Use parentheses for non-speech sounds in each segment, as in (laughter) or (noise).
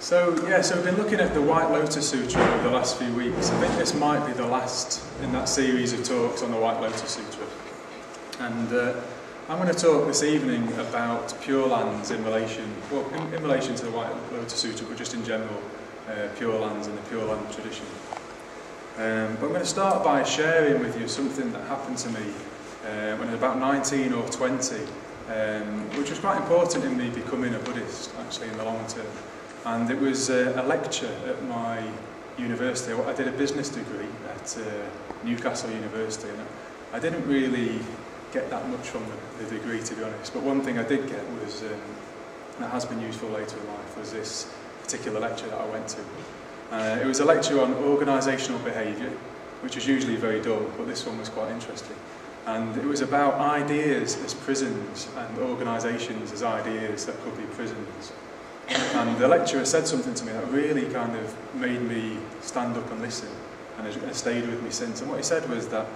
So yeah, so we've been looking at the White Lotus Sutra over the last few weeks. I think this might be the last in that series of talks on the White Lotus Sutra. And uh, I'm going to talk this evening about Pure Lands in relation, well, in, in relation to the White Lotus Sutra, but just in general, uh, Pure Lands and the Pure Land tradition. Um, but I'm going to start by sharing with you something that happened to me uh, when I was about 19 or 20, um, which was quite important in me becoming a Buddhist, actually, in the long term. And it was uh, a lecture at my university. I did a business degree at uh, Newcastle University and I didn't really get that much from the, the degree to be honest but one thing I did get was um, that has been useful later in life was this particular lecture that I went to. Uh, it was a lecture on organisational behaviour which is usually very dull but this one was quite interesting and it was about ideas as prisons and organisations as ideas that could be prisons. And the lecturer said something to me that really kind of made me stand up and listen, and has stayed with me since. And what he said was that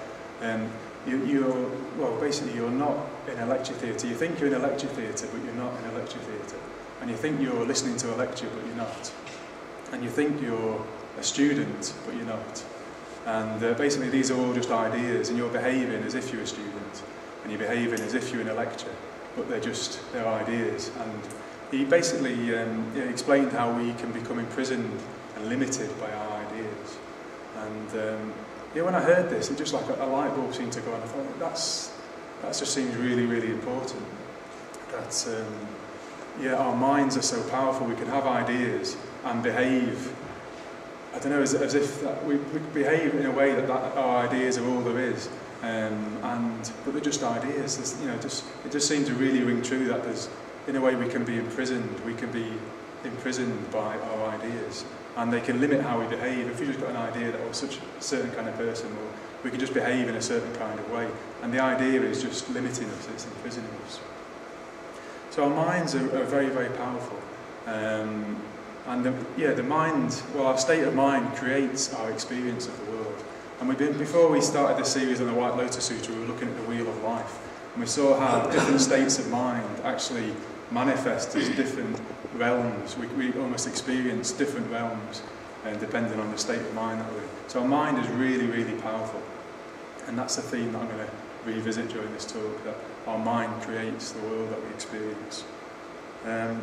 um, you, you're, well, basically you're not in a lecture theatre. You think you're in a lecture theatre, but you're not in a lecture theatre. And you think you're listening to a lecture, but you're not. And you think you're a student, but you're not. And uh, basically these are all just ideas, and you're behaving as if you're a student, and you're behaving as if you're in a lecture, but they're just, they're ideas. And he basically um, explained how we can become imprisoned and limited by our ideas. And um, yeah, when I heard this, it just like a, a light bulb seemed to go on. I thought, that's, that just seems really, really important. That, um, yeah, our minds are so powerful, we can have ideas and behave, I don't know, as, as if that we, we behave in a way that, that our ideas are all there is. Um, and, but they're just ideas. There's, you know, just, it just seems to really ring true that there's, in a way we can be imprisoned, we can be imprisoned by our ideas and they can limit how we behave. If we just got an idea that we're such a certain kind of person, or we can just behave in a certain kind of way. And the idea is just limiting us, it's imprisoning us. So our minds are, are very, very powerful. Um, and the, yeah, the mind, well, our state of mind creates our experience of the world. And been, before we started this series on the White Lotus Sutra, we were looking at the Wheel of Life. And we saw how different states of mind actually manifest as different realms. We, we almost experience different realms uh, depending on the state of mind that we're in. So our mind is really, really powerful. And that's the theme that I'm going to revisit during this talk, that our mind creates the world that we experience. Um,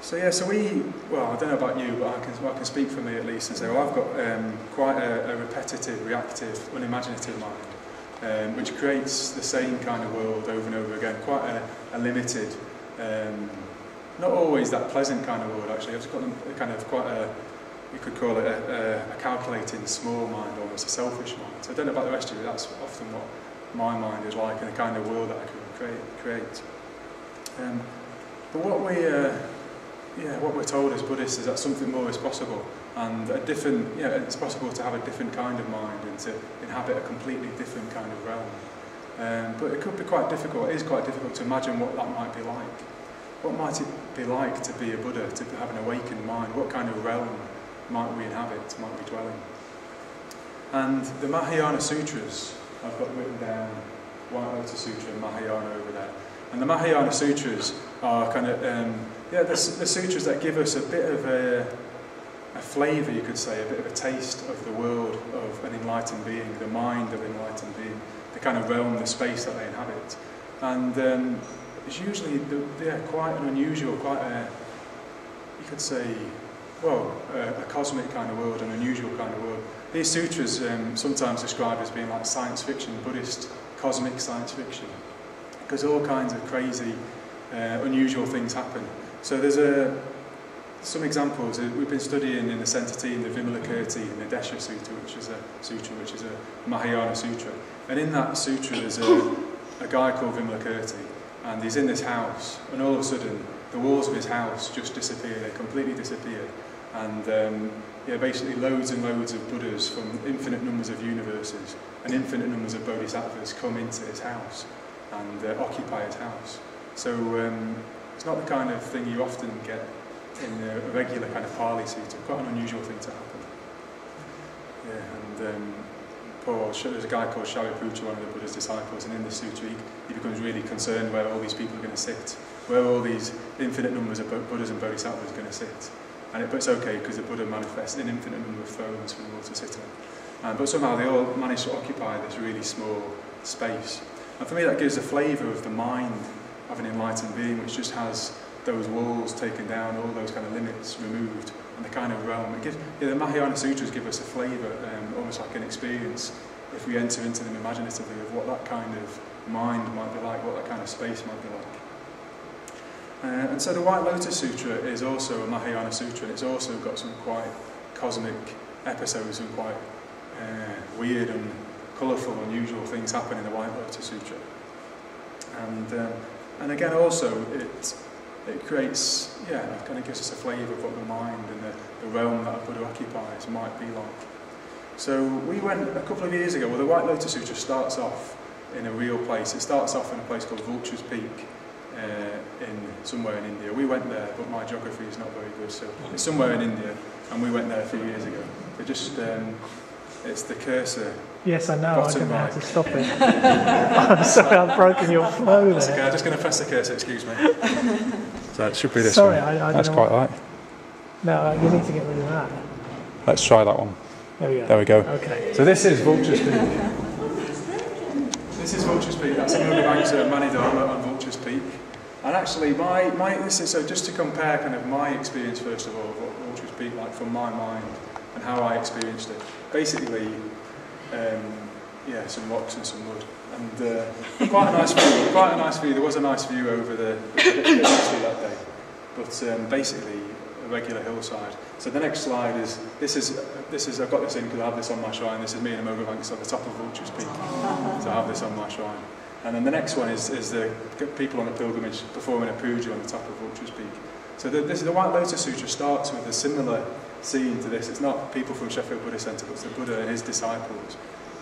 so yeah, so we, well, I don't know about you, but I can, well, I can speak for me at least and say, well, I've got um, quite a, a repetitive, reactive, unimaginative mind um, which creates the same kind of world over and over again, quite a, a limited, um, not always that pleasant kind of world actually, I've just got kind of quite a, you could call it a, a, a calculating small mind, almost a selfish mind. So I don't know about the rest of you, that's often what my mind is like and the kind of world that I can create. create. Um, but what we, uh, yeah, what we're told as Buddhists is that something more is possible and a different, yeah, it's possible to have a different kind of mind and to inhabit a completely different kind of realm. Um, but it could be quite difficult, it is quite difficult to imagine what that might be like. What might it be like to be a Buddha, to have an awakened mind? What kind of realm might we inhabit, might we dwell in? And the Mahayana Sutras, I've got written down White Lotus Sutra and Mahayana over there. And the Mahayana Sutras are kind of, um, yeah, the, the sutras that give us a bit of a, a flavour, you could say, a bit of a taste of the world of an enlightened being, the mind of an enlightened being, the kind of realm, the space that they inhabit. And um, it's usually, they're quite an unusual, quite a, you could say, well, a, a cosmic kind of world, an unusual kind of world. These sutras um, sometimes described as being like science fiction, Buddhist cosmic science fiction, because all kinds of crazy, uh, unusual things happen. So there's a, some examples, uh, we've been studying in the Centre team the Vimalakirti and the Desha Sutra, which is a sutra, which is a Mahayana sutra. And in that sutra there's a, a guy called Vimalakirti, and he's in this house, and all of a sudden the walls of his house just disappear, they completely disappear. And um, yeah, basically loads and loads of Buddhas from infinite numbers of universes and infinite numbers of Bodhisattvas come into his house and uh, occupy his house. So um, it's not the kind of thing you often get in a regular kind of Pali Sutta, quite an unusual thing to happen. Yeah, and um, Paul, there's a guy called Shariputra, one of the Buddha's disciples, and in the sutra he, he becomes really concerned where all these people are going to sit, where all these infinite numbers of Buddhas and Bodhisattvas are going to sit. and it, but it's okay because the Buddha manifests an infinite number of thrones for them all to sit on. Um, but somehow they all manage to occupy this really small space. And for me, that gives a flavour of the mind of an enlightened being, which just has those walls taken down, all those kind of limits removed, and the kind of realm. It gives, yeah, the Mahayana Sutras give us a flavour, um, almost like an experience, if we enter into them imaginatively, of what that kind of mind might be like, what that kind of space might be like. Uh, and so the White Lotus Sutra is also a Mahayana Sutra, and it's also got some quite cosmic episodes, and quite uh, weird and colourful, unusual things happen in the White Lotus Sutra. And, um, and again, also, it, it creates, yeah, it kind of gives us a flavour of what the mind and the, the realm that a Buddha occupies might be like. So we went a couple of years ago, well, the White Lotus Sutra starts off in a real place. It starts off in a place called Vulture's Peak uh, in somewhere in India. We went there, but my geography is not very good, so it's somewhere in India, and we went there a few years ago. It just, um, it's the cursor Yes, I know. I Bottom don't know how right. to stop it. (laughs) I'm sorry, I've broken your flow That's okay. I'm just going to press the cursor, excuse me. So it should be this Sorry, one. I, I don't That's quite right. No, you need to get rid of that. Let's try that one. There we go. There we go. Okay. So this is Vulture's Peak. This is Vulture's Peak. That's Amoga Banks at Manidharma on Vulture's Peak. And actually, my, my this is so just to compare kind of my experience first of all of what Vulture's Peak like from my mind and how I experienced it. Basically, um, yeah, some rocks and some mud, and uh, quite a nice view. Quite a nice view. There was a nice view over the, the, that day, but um, basically a regular hillside. So the next slide is this is this is I've got this in because I have this on my shrine. This is me and Amoga Banks at the top of Vulture's Peak. So I have this on my shrine. And then the next one is, is the people on a pilgrimage performing a puja on the top of Vulture's Peak. So the, this, is the White Lotus Sutra starts with a similar scene to this. It's not people from Sheffield Buddhist Centre, but it's the Buddha and his disciples.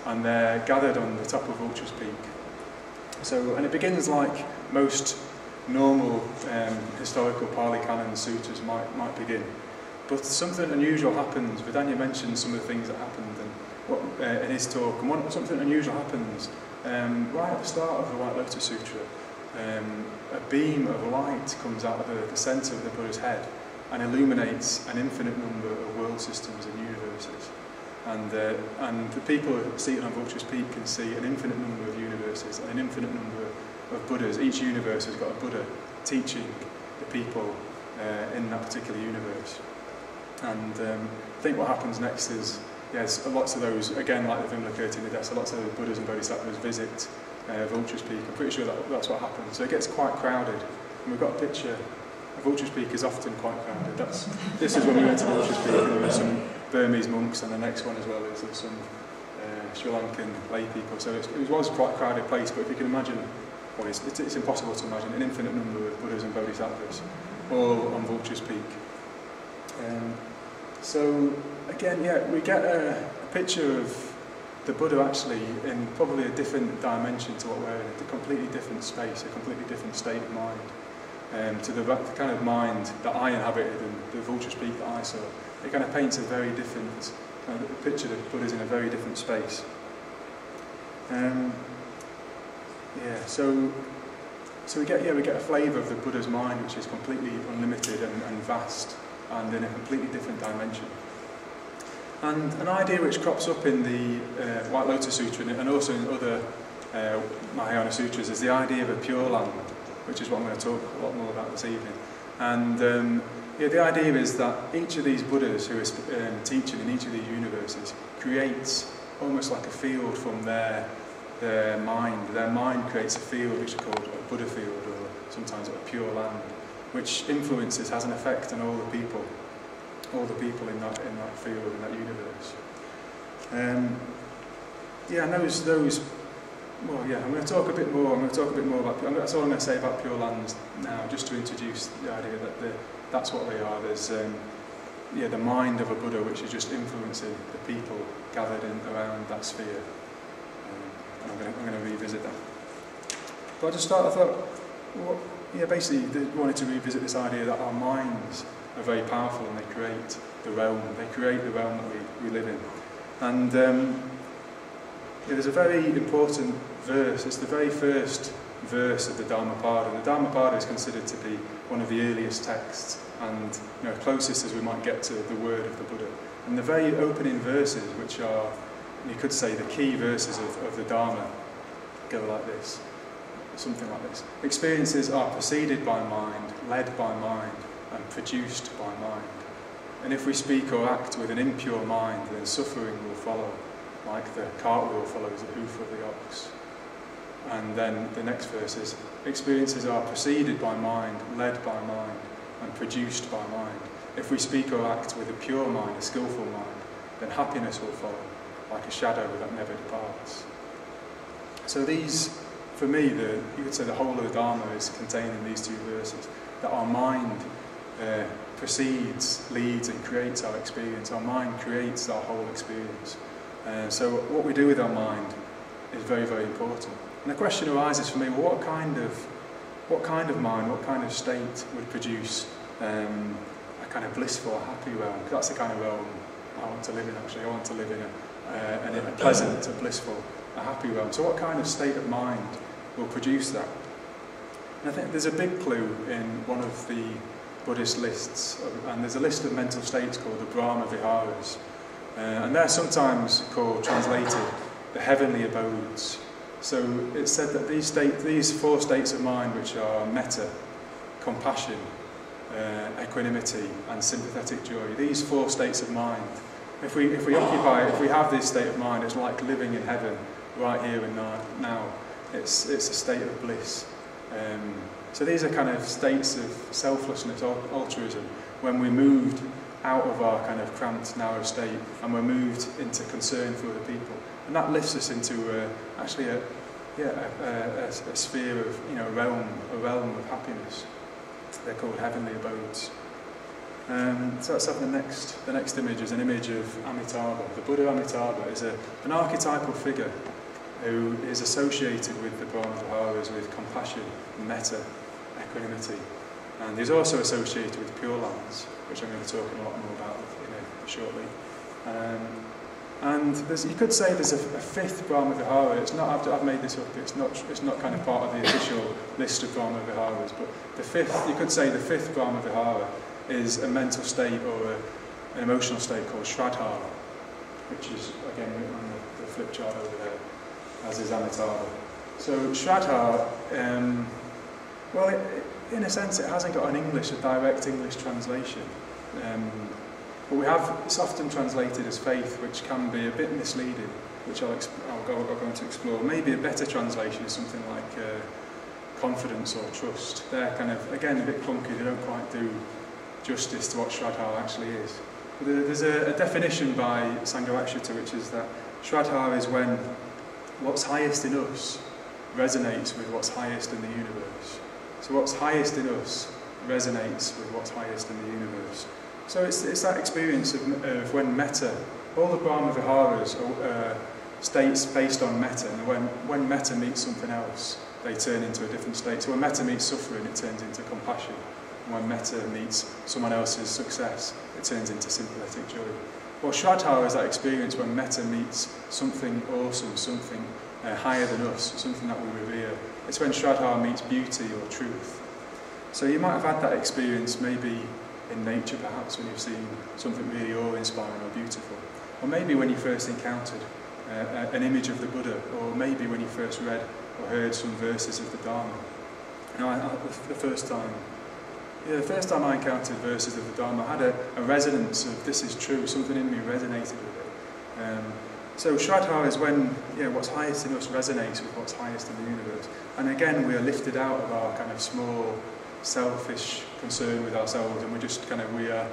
And they're gathered on the top of Vulture's Peak. So, and it begins like most normal um, historical Pali Canon sutras might, might begin. But something unusual happens. Vidanya mentioned some of the things that happened uh, in his talk. And one, something unusual happens um, right at the start of the White Lotus Sutra. Um, a beam of light comes out of the, the centre of the Buddha's head and illuminates an infinite number of world systems. And, uh, and the people seated on Vulture's Peak can see an infinite number of universes and an infinite number of Buddhas. Each universe has got a Buddha teaching the people uh, in that particular universe. And um, I think what happens next is, yes, lots of those, again, like the Vimalakirti Nirdesa, lots of those Buddhas and Bodhisattvas visit uh, Vulture's Peak. I'm pretty sure that, that's what happens. So it gets quite crowded. And we've got a picture. Vulture's Peak is often quite crowded. That's, this is when we went to Vulture's Peak and there were some Burmese monks and the next one as well is there's some uh, Sri Lankan lay people. So it was quite a crowded place, but if you can imagine, well, it's, it's, it's impossible to imagine an infinite number of Buddhas and Bodhisattvas all on Vulture's Peak. Um, so again, yeah, we get a, a picture of the Buddha actually in probably a different dimension to what we're in, a completely different space, a completely different state of mind. Um, to the, the kind of mind that I inhabited and the Vulture's Peak that I saw, it kind of paints a very different kind of picture that Buddha's in a very different space. Um, yeah, so so we get yeah we get a flavour of the Buddha's mind, which is completely unlimited and, and vast, and in a completely different dimension. And an idea which crops up in the uh, White Lotus Sutra and also in other uh, Mahayana sutras is the idea of a pure land, which is what I'm going to talk a lot more about this evening. And um, yeah, the idea is that each of these Buddhas who is um, teaching in each of these universes creates almost like a field from their their mind. Their mind creates a field which is called a Buddha field, or sometimes a pure land, which influences, has an effect on all the people, all the people in that in that field, in that universe. Um, yeah, and those those. Well, yeah, I'm going to talk a bit more. I'm going to talk a bit more about. That's all I'm going to say about pure lands now, just to introduce the idea that the, that's what they are. There's um, yeah, the mind of a Buddha, which is just influencing the people gathered in around that sphere. Um, and I'm going, to, I'm going to revisit that. But I just start, I thought, well, yeah, basically, they wanted to revisit this idea that our minds are very powerful and they create the realm. They create the realm that we, we live in. And um, yeah, there's a very important verse. It's the very first verse of the Dhammapada. The Dhammapada is considered to be one of the earliest texts and you know, closest as we might get to the word of the Buddha. And the very opening verses, which are, you could say, the key verses of, of the Dharma, go like this something like this. Experiences are preceded by mind, led by mind, and produced by mind. And if we speak or act with an impure mind, then suffering will follow, like the cartwheel follows the hoof of the ox. And then the next verse is experiences are preceded by mind, led by mind, and produced by mind. If we speak or act with a pure mind, a skillful mind, then happiness will follow, like a shadow that never departs. So these, for me, the, you could say the whole of the Dharma is contained in these two verses. That our mind uh, precedes, leads, and creates our experience. Our mind creates our whole experience. Uh, so what we do with our mind is very, very important. And the question arises for me: what kind of, what kind of mind, what kind of state would produce um, a kind of blissful, happy realm? Because that's the kind of realm I want to live in. Actually, I want to live in a, uh, in a pleasant, a blissful, a happy realm. So, what kind of state of mind will produce that? And I think there's a big clue in one of the Buddhist lists, and there's a list of mental states called the Brahma Viharas. Uh, and they're sometimes called, translated, the heavenly abodes. So it's said that these, state, these four states of mind, which are metta, compassion, uh, equanimity, and sympathetic joy, these four states of mind, if we, if we occupy, if we have this state of mind, it's like living in heaven right here and now. It's, it's a state of bliss. Um, so these are kind of states of selflessness, altruism, when we're moved out of our kind of cramped, narrow state and we're moved into concern for other people. And that lifts us into uh, actually a, yeah, a, a, a, sphere of, you know, a realm, a realm of happiness. They're called heavenly abodes. Um, so let's have the next, the next image is an image of Amitabha. The Buddha Amitabha is a, an archetypal figure who is associated with the Brahmaviharas with compassion, metta, equanimity. And he's also associated with Pure Lands, which I'm going to talk a lot more about you know, shortly. Um, and you could say there's a, a fifth Brahma Vihara. It's not, I've, I've, made this up, it's not, it's not kind of part of the official list of Brahma Viharas, but the fifth, you could say the fifth Brahma Vihara is a mental state or a, an emotional state called Shraddha, which is again on the, the flip chart over there, as is Amitabha. So Shraddha, um, well, it, in a sense, it hasn't got an English, a direct English translation. Um, but we have, it's often translated as faith, which can be a bit misleading, which I'll, I'll, go, I'll go into explore. Maybe a better translation is something like uh, confidence or trust. They're kind of, again, a bit clunky, they don't quite do justice to what Shraddha actually is. But there's a, a definition by Sangharakshita, which is that Shraddha is when what's highest in us resonates with what's highest in the universe. So what's highest in us resonates with what's highest in the universe. So it's, it's that experience of, of when metta, all the Brahma Viharas are uh, states based on metta, and when, when metta meets something else, they turn into a different state. So when metta meets suffering, it turns into compassion. And when metta meets someone else's success, it turns into sympathetic joy. Well, Shraddha is that experience when metta meets something awesome, something uh, higher than us, something that we revere. It's when Shraddha meets beauty or truth. So you might have had that experience maybe in nature perhaps when you've seen something really awe-inspiring or beautiful. Or maybe when you first encountered uh, an image of the Buddha, or maybe when you first read or heard some verses of the Dharma. Know, I, I, the first time, yeah, the first time I encountered verses of the Dharma, I had a, a resonance of this is true, something in me resonated with it. Um, so Shraddha is when yeah, what's highest in us resonates with what's highest in the universe. And again, we are lifted out of our kind of small, selfish concern with ourselves, and we're just kind of, we are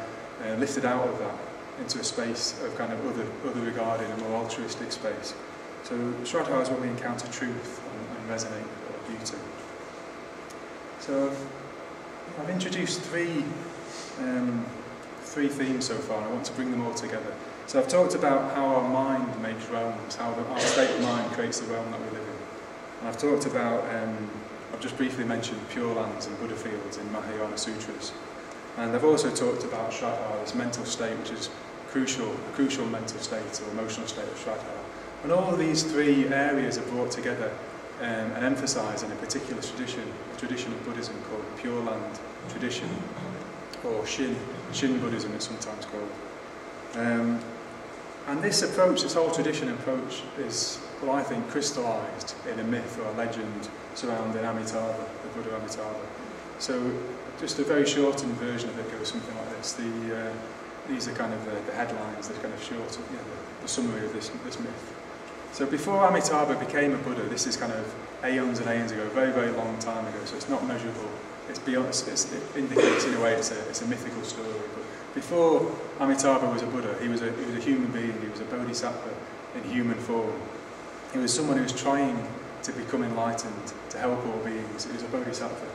uh, lifted out of that into a space of kind of other, other regarding, a more altruistic space. So Shraddha is when we encounter truth and, and resonate with beauty. So I've introduced three, um, three themes so far, and I want to bring them all together. So I've talked about how our mind makes realms, how the, our state of mind creates the realm that we live in. And I've talked about, um, I've just briefly mentioned Pure Lands and Buddha Fields in Mahayana Sutras. And I've also talked about Shraddha, this mental state which is crucial, a crucial mental state or emotional state of Shraddha. And all of these three areas are brought together um, and in a particular tradition, a tradition of Buddhism called Pure Land tradition, or Shin, Shin Buddhism it's sometimes called. Um, and this approach, this whole tradition approach, is, well, I think, crystallised in a myth or a legend surrounding Amitabha, the Buddha Amitabha. So, just a very shortened version of it goes something like this. The, uh, these are kind of the, the headlines, the kind of short, you know, the, the summary of this, this myth. So before Amitabha became a Buddha, this is kind of aeons and aeons ago, a very, very long time ago, so it's not measurable. It's beyond, it's, it indicates in a way it's a, it's a mythical story. But before Amitabha was a Buddha, he was a, he was a human being, he was a bodhisattva in human form. He was someone who was trying to become enlightened, to help all beings. He was a bodhisattva.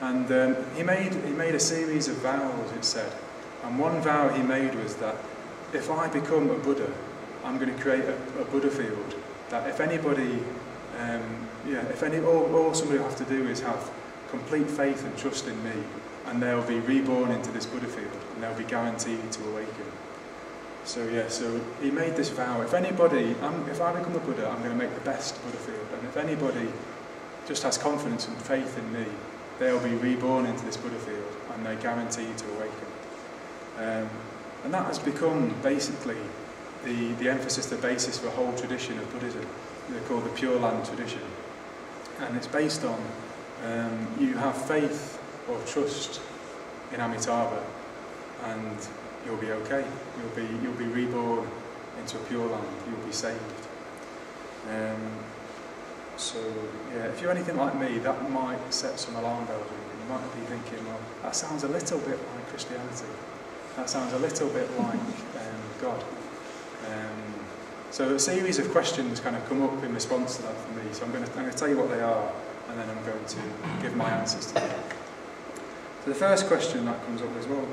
And um, he, made, he made a series of vows, it said. And one vow he made was that if I become a Buddha, I'm going to create a, a Buddha field. That if anybody, um, yeah, if any, all, all somebody will have to do is have complete faith and trust in me, and they'll be reborn into this Buddha field, and they'll be guaranteed to awaken. So yeah, so he made this vow. If anybody, I'm, if I become a Buddha, I'm going to make the best Buddha field. And if anybody just has confidence and faith in me, they'll be reborn into this Buddha field, and they're guaranteed to awaken. Um, and that has become basically the, the emphasis, the basis for a whole tradition of Buddhism. They're called the Pure Land tradition. And it's based on um, you have faith or trust in Amitabha and you'll be okay. You'll be, you'll be reborn into a pure land. You'll be saved. Um, so, yeah, if you're anything like me, that might set some alarm bells ringing. You might be thinking, well, that sounds a little bit like Christianity. That sounds a little bit like (laughs) um, God. Um, so a series of questions kind of come up in response to that for me. So I'm going to, I'm going to tell you what they are, and then I'm going to give my answers to them. So the first question that comes up is, well,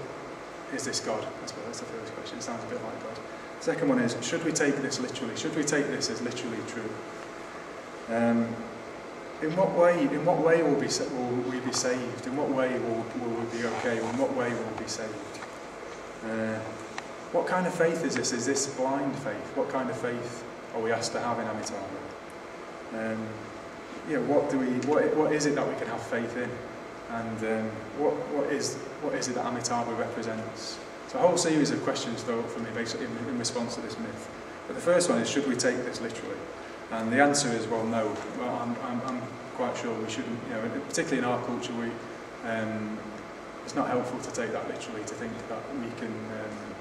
is this God? I suppose that's the first question. It sounds a bit like God. Second one is, should we take this literally? Should we take this as literally true? Um, in what way? In what way will, be, will we be saved? In what way will, will we be okay? In what way will we be saved? Uh, what kind of faith is this? Is this blind faith? What kind of faith are we asked to have in Amitabha? Um, know, what do we? What, what is it that we can have faith in? And um, what, what is what is it that Amitabha represents? So a whole series of questions though for me basically in, in response to this myth. But the first one is, should we take this literally? And the answer is, well, no. Well, I'm, I'm, I'm quite sure we shouldn't. You know, particularly in our culture, we um, it's not helpful to take that literally. To think that we can um,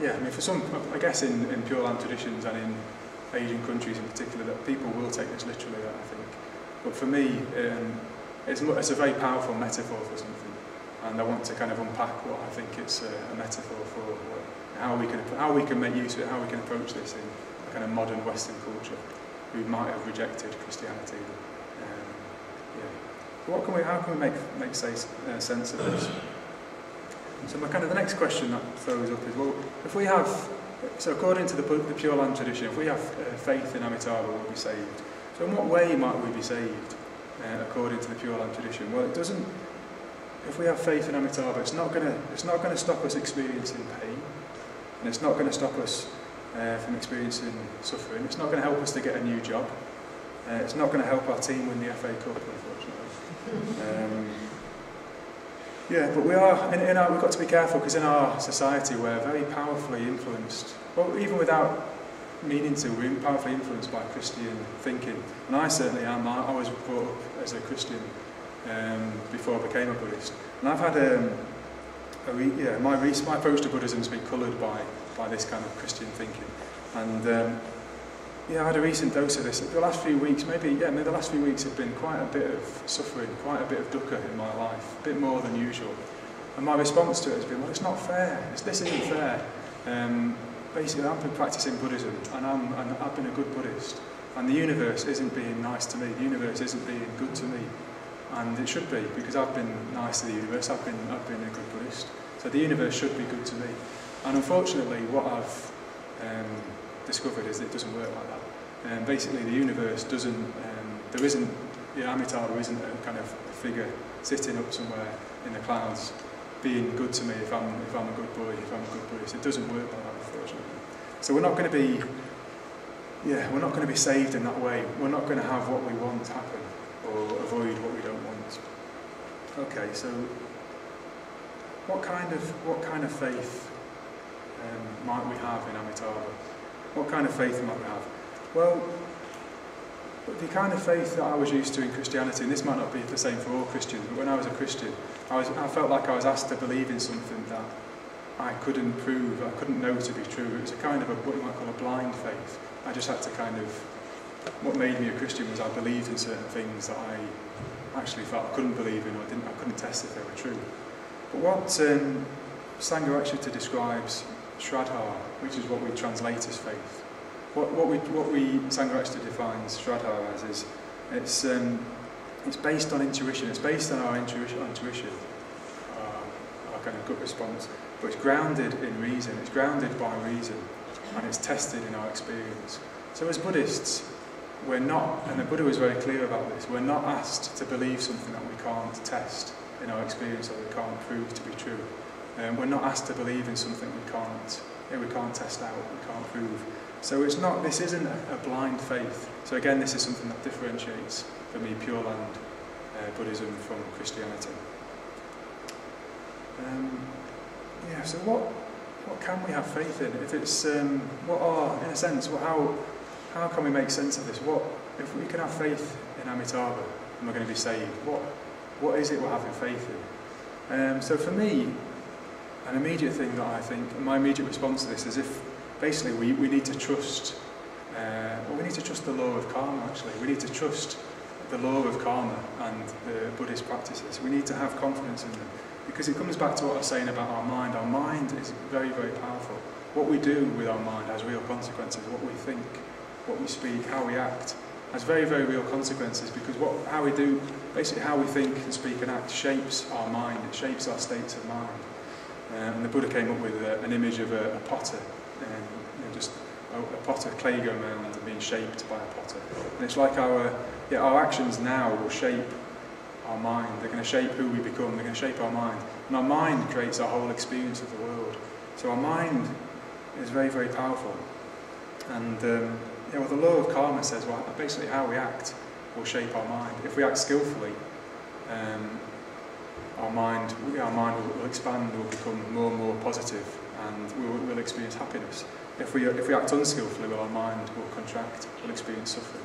yeah, I mean, for some, I guess in, in Pure Land traditions and in Asian countries in particular, that people will take this literally, I think. But for me, um, it's, it's a very powerful metaphor for something. And I want to kind of unpack what I think it's a, a metaphor for, what, how, we can, how we can make use of it, how we can approach this in a kind of modern Western culture who might have rejected Christianity. Um, yeah. What can we, how can we make, make say, uh, sense of this? So my kind of the next question that throws up is, well, if we have, so according to the, the Pure Land tradition, if we have uh, faith in Amitabha, we'll be saved. So in what way might we be saved uh, according to the Pure Land tradition? Well, it doesn't, if we have faith in Amitabha, it's not going to it's not going to stop us experiencing pain, and it's not going to stop us uh, from experiencing suffering. It's not going to help us to get a new job. Uh, it's not going to help our team win the FA Cup, unfortunately. Um, yeah, but we are, in, in our, we've got to be careful because in our society we're very powerfully influenced, well, even without meaning to, we're powerfully influenced by Christian thinking. And I certainly am. I, was brought up as a Christian um, before I became a Buddhist. And I've had um, a re, yeah, my, re, my approach to Buddhism has been coloured by, by this kind of Christian thinking. And um, yeah, I had a recent dose of this. The last few weeks, maybe, yeah, maybe the last few weeks have been quite a bit of suffering, quite a bit of dukkha in my life, a bit more than usual. And my response to it has been, well, it's not fair. It's, this isn't fair. Um, basically, I've been practicing Buddhism, and, I'm, and I've been a good Buddhist. And the universe isn't being nice to me. The universe isn't being good to me. And it should be, because I've been nice to the universe. I've been, I've been a good Buddhist. So the universe should be good to me. And unfortunately, what I've um, discovered is that it doesn't work like that. Um, basically, the universe doesn't, um, there isn't, know, Amitabha isn't a kind of figure sitting up somewhere in the clouds being good to me if I'm, if I'm a good boy, if I'm a good Buddhist. It doesn't work like that. So we're not going to be, yeah, we're not going to be saved in that way. We're not going to have what we want happen or avoid what we don't want. Okay, so what kind of what kind of faith um, might we have in Amitabha? What kind of faith might we have? Well, the kind of faith that I was used to in Christianity, and this might not be the same for all Christians, but when I was a Christian, I, was, I felt like I was asked to believe in something that I couldn't prove, I couldn't know to be true. It was a kind of a, what you might call a blind faith. I just had to kind of, what made me a Christian was I believed in certain things that I actually felt I couldn't believe in or didn't, I couldn't test if they were true. But what um, Sangharakshita describes Shraddha, which is what we translate as faith, what, what we, what we Sangharakshita defines Shraddha as is, it's, um, it's based on intuition, it's based on our intuition, intuition uh, our kind of gut response, but it's grounded in reason, it's grounded by reason and it's tested in our experience. So as Buddhists, we're not, and the Buddha was very clear about this, we're not asked to believe something that we can't test in our experience or we can't prove to be true. Um, we're not asked to believe in something we can't, we can't test out, we can't prove. So it's not, this isn't a, a blind faith. So again, this is something that differentiates, for me, Pure Land uh, Buddhism from Christianity. Um, yeah, so what, what can we have faith in? If it's, um, what are, in a sense, what, how, how can we make sense of this? What, if we can have faith in Amitabha and we're going to be saved, what, what is it we're having faith in? Um, so for me, an immediate thing that I think, my immediate response to this is if basically we, we need to trust, uh, well, we need to trust the law of karma actually. We need to trust the law of karma and the Buddhist practices. We need to have confidence in them Because it comes back to what I was saying about our mind. Our mind is very, very powerful. What we do with our mind has real consequences. What we think, what we speak, how we act has very, very real consequences because what, how we do, basically how we think and speak and act shapes our mind, it shapes our states of mind. Um, and the Buddha came up with a, an image of a, a potter, um, you know, just a, a potter, clay going around and being shaped by a potter. And it's like our, yeah, our actions now will shape our mind. They're going to shape who we become. They're going to shape our mind. And our mind creates our whole experience of the world. So our mind is very, very powerful. And um, yeah, well, the law of karma says, well, basically how we act will shape our mind. If we act skillfully, um, our mind, our mind will, will expand, will become more and more positive, and we will, will experience happiness. If we, if we act unskillfully, well, our mind will contract, will experience suffering.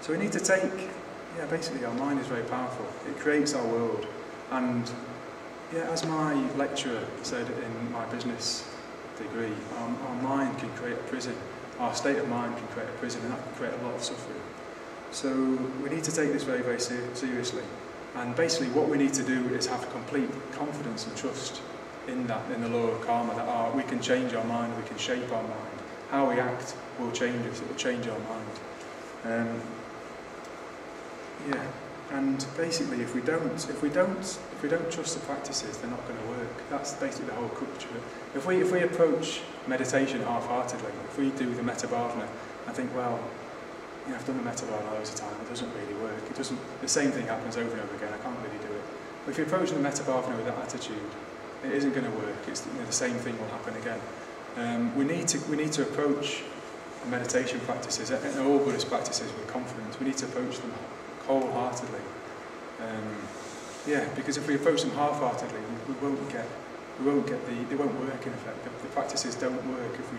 So we need to take, yeah, basically our mind is very powerful. It creates our world. And yeah, as my lecturer said in my business degree, our, our mind can create a prison. Our state of mind can create a prison, and that can create a lot of suffering. So we need to take this very, very ser seriously. And basically what we need to do is have complete confidence and trust in that, in the law of karma, that our, we can change our mind, we can shape our mind. How we act will change us, it will change our mind. Um, yeah, and basically if we don't, if we don't, if we don't trust the practices, they're not going to work. That's basically the whole it. If we, if we approach meditation half-heartedly, if we do the metta bhavana, I think, well, you know, I've done the metta bhavana loads of time, it doesn't really work. It doesn't, the same thing happens over and over again, I can't really do it. But if you approach the metta bhavana with that attitude, it isn't going to work. It's, you know, the same thing will happen again. Um, we, need to, we need to approach meditation practices and all Buddhist practices with confidence. We need to approach them wholeheartedly. Um, yeah, because if we approach them half-heartedly, we, we won't get, we won't get the, they won't work in effect. The, the practices don't work if we,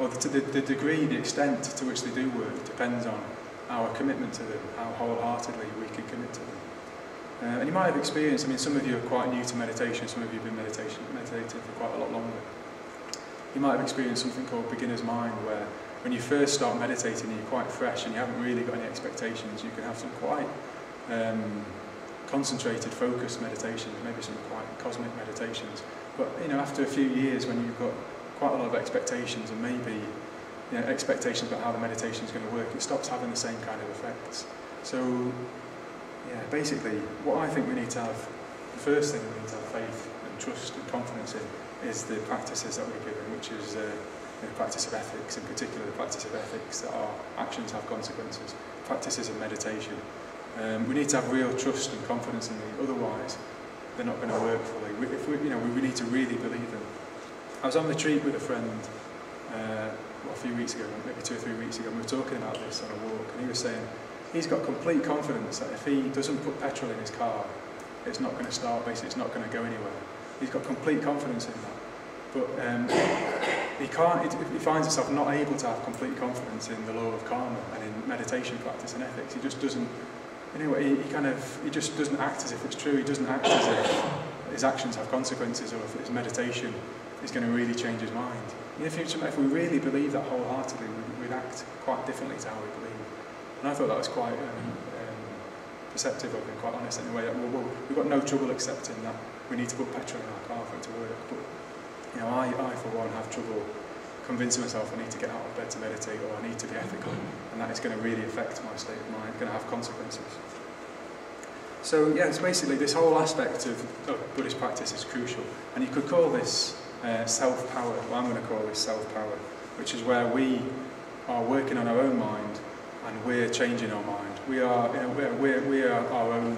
or the, the, the degree, the extent to which they do work depends on our commitment to them, how wholeheartedly we can commit to them. Uh, and you might have experienced, I mean, some of you are quite new to meditation, some of you have been meditation, meditating for quite a lot longer. You might have experienced something called beginner's mind, where when you first start meditating and you're quite fresh and you haven't really got any expectations, you can have some quite um, concentrated, focused meditations, maybe some quite cosmic meditations. But you know, after a few years, when you've got quite a lot of expectations and maybe you know, expectations about how the meditation is going to work, it stops having the same kind of effects. So, yeah, basically, what I think we need to have, the first thing we need to have faith and trust and confidence in is the practices that we're given, which is uh, the practice of ethics, in particular the practice of ethics, that our actions have consequences, practices of meditation. Um, we need to have real trust and confidence in them, otherwise they're not going to work fully. We, if we, you know, we, need to really believe them. I was on retreat with a friend uh, well, a few weeks ago, maybe two or three weeks ago, and we were talking about this on a walk, and he was saying he's got complete confidence that if he doesn't put petrol in his car, it's not going to start, basically, it's not going to go anywhere. He's got complete confidence in that. But um, he can't, he finds himself not able to have complete confidence in the law of karma and in meditation practice and ethics. He just doesn't, anyway, he, he kind of, he just doesn't act as if it's true. He doesn't act as if his actions have consequences or if his meditation is going to really change his mind. In the future, if we really believe that wholeheartedly, we'd act quite differently to how we believe. And I thought that was quite um, um, perceptive of him, quite honest in way. That, well, we've got no trouble accepting that we need to put petrol in our car for it to work. But you know, I, I for one have trouble convincing myself I need to get out of bed to meditate or I need to be ethical, and that is going to really affect my state of mind, going to have consequences. So yeah, it's basically this whole aspect of, of Buddhist practice is crucial, and you could call this uh, self-power. Well, I'm going to call this self-power, which is where we are working on our own mind and we're changing our mind. We are, you know, we're, we're, we are our own,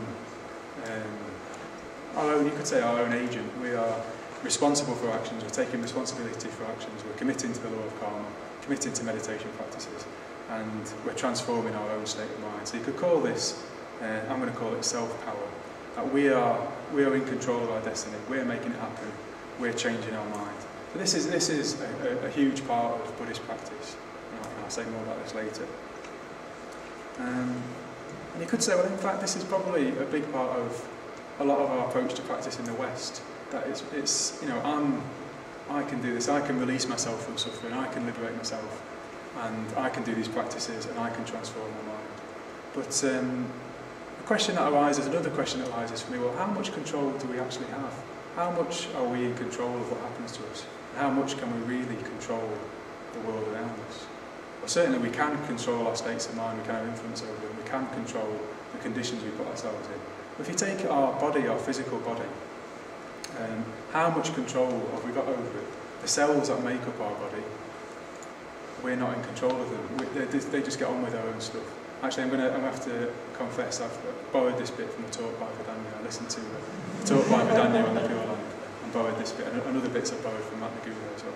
um, our own, you could say our own agent. We are responsible for actions, we're taking responsibility for actions, we're committing to the law of karma, committing to meditation practices, and we're transforming our own state of mind. So you could call this, uh, I'm going to call it self-power, that we are, we are in control of our destiny, we're making it happen, we're changing our mind. But this is, this is a, a, a huge part of Buddhist practice, and I'll say more about this later. Um, and you could say, well, in fact, this is probably a big part of a lot of our approach to practice in the West. That it's, it's you know, I'm, I can do this, I can release myself from suffering, I can liberate myself, and I can do these practices, and I can transform my mind. But um, the question that arises, another question that arises for me, well, how much control do we actually have? How much are we in control of what happens to us? How much can we really control the world around us? Well, certainly we can control our states of mind, we can have influence over them, we can control the conditions we put ourselves in. But if you take our body, our physical body, um, how much control have we got over it? The cells that make up our body, we're not in control of them. We, they, they just get on with their own stuff. Actually, I'm going to have to confess, I've borrowed this bit from the talk by Vedanya. I listened to the talk by Vedanya on the Pure Land and borrowed this bit. And another bits I've borrowed from Matt Nagula as well.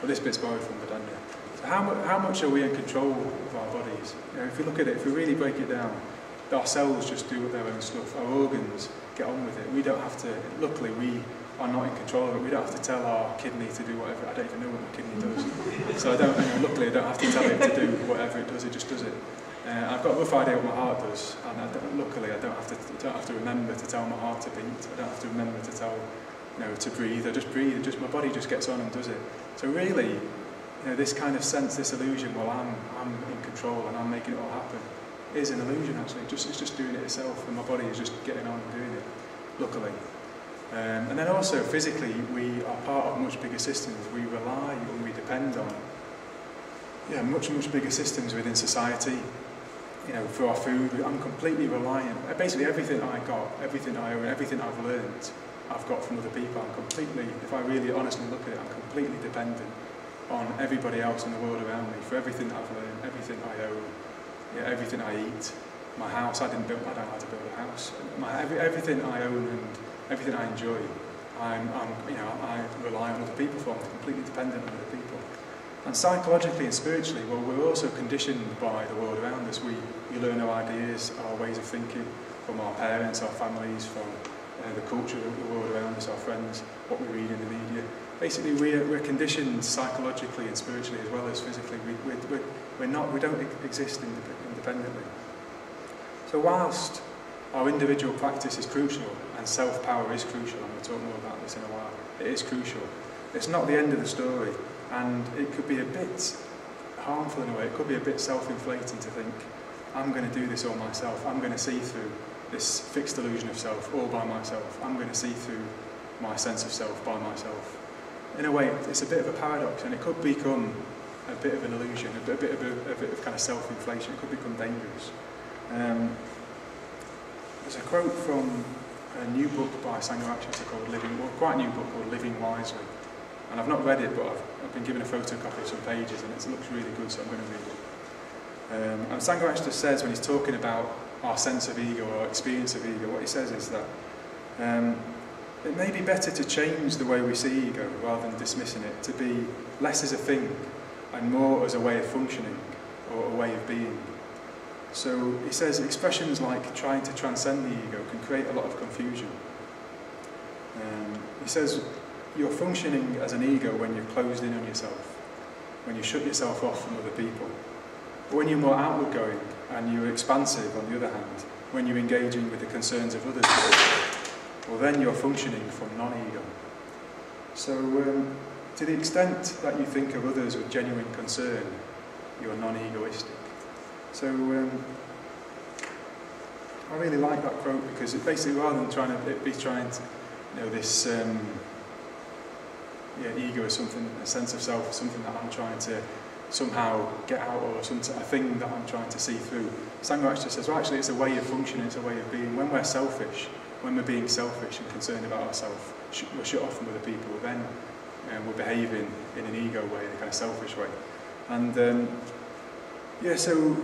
But this bit's borrowed from Vedanya. So how, mu how much are we in control of our bodies? You know, if you look at it, if we really break it down, our cells just do their own stuff. Our organs get on with it. We don't have to, luckily, we are not in control of it. We don't have to tell our kidney to do whatever. I don't even know what my kidney does. so I don't, you know, luckily, I don't have to tell it to do whatever it does. It just does it. Uh, I've got a rough idea what my heart does, and I luckily, I don't have to don't have to remember to tell my heart to beat. I don't have to remember to tell, you know, to breathe. I just breathe. Just my body just gets on and does it. So really, you know, this kind of sense, this illusion, well, I'm I'm in control and I'm making it all happen, is an illusion actually. Just it's just doing it itself, and my body is just getting on and doing it. Luckily. Um, and then also physically, we are part of much bigger systems. We rely and we depend on yeah, much, much bigger systems within society. You know, for our food, I'm completely reliant. Basically, everything I got, everything I own, everything I've learned, I've got from other people. I'm completely, if I really honestly look at it, I'm completely dependent on everybody else in the world around me for everything that I've learned, everything I own, yeah, everything I eat. my house. I didn't build. I don't know how to build a house. My every, everything I own and everything I enjoy, I'm, I'm you know I rely on other people for. I'm completely dependent on other people. And psychologically and spiritually, well, we're also conditioned by the world around us. We we learn our ideas, our ways of thinking from our parents, our families, from uh, the culture, of the world around us, our friends, what we read in the media. Basically, we're, we're conditioned psychologically and spiritually as well as physically. We, we're, we're, we're not, we don't e-, exist independently. So whilst our individual practice is crucial and self-power is crucial, and we'll talk more about this in a while, it is crucial. It's not the end of the story and it could be a bit harmful in a way, it could be a bit self-inflating to think, I'm going to do this all myself, I'm going to see through this fixed illusion of self all by myself, I'm going to see through my sense of self by myself. In a way, it's a bit of a paradox and it could become a bit of an illusion, a bit, a bit of a, a bit of kind of self-inflation, it could become dangerous. Um, there's a quote from a new book by Sangharakshita called Living, well, quite a new book called Living Wisely. And I've not read it, but I've, I've been given a photocopy of some pages and it looks really good, so I'm going to read it. Um, and Sangharakshita says when he's talking about our sense of ego or experience of ego, what he says is that um, it may be better to change the way we see ego rather than dismissing it, to be less as a thing and more as a way of functioning or a way of being. So he says expressions like trying to transcend the ego can create a lot of confusion. Um, he says you're functioning as an ego when you're closed in on yourself, when you shut yourself off from other people. But when you're more outward going and you're expansive on the other hand, when you're engaging with the concerns of others, well then you're functioning from non-ego. So um, to the extent that you think of others with genuine concern, you're non-egoistic. So um, I really like that quote because it basically, rather than trying to be trying to, you know, this um, yeah, ego is something, a sense of self, something that I'm trying to somehow get out or some, a thing that I'm trying to see through. Sangharakshita says, well, actually, it's a way of functioning, it's a way of being. When we're selfish, when we're being selfish and concerned about ourselves, we're shut off from other people, then um, we're behaving in an ego way, in a kind of selfish way. And um, yeah, so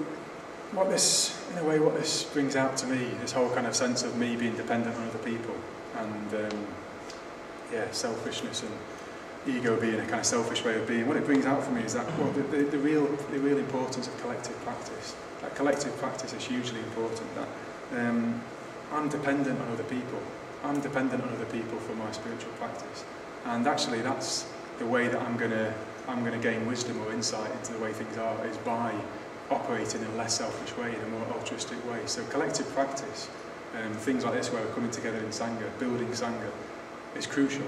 what this, in a way, what this brings out to me, this whole kind of sense of me being dependent on other people, and um, yeah, selfishness and ego being a kind of selfish way of being. What it brings out for me is that well, the, the, the real the real importance of collective practice. That collective practice is hugely important. That um, I'm dependent on other people. I'm dependent on other people for my spiritual practice, and actually that's the way that I'm going to I'm going to gain wisdom or insight into the way things are is by operating in a less selfish way, in a more altruistic way. So collective practice, um, things like this where we're coming together in Sangha, building Sangha, is crucial.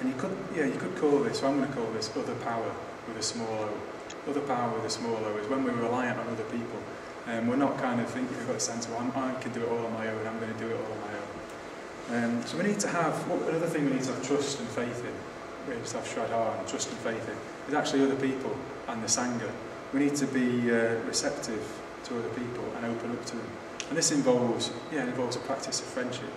And you could, yeah, you could call this, I'm going to call this other power with a small o. Other power with a small o is when we're reliant on other people. And um, we're not kind of thinking, we've got a sense of, i can do it all on my own, I'm going to do it all on my own. Um, so we need to have, another thing we need to have trust and faith in, we need to have Shraddha and trust and faith in, is actually other people and the Sangha. we need to be uh, receptive to other people and open up to them. And this involves, yeah, it involves a practice of friendship.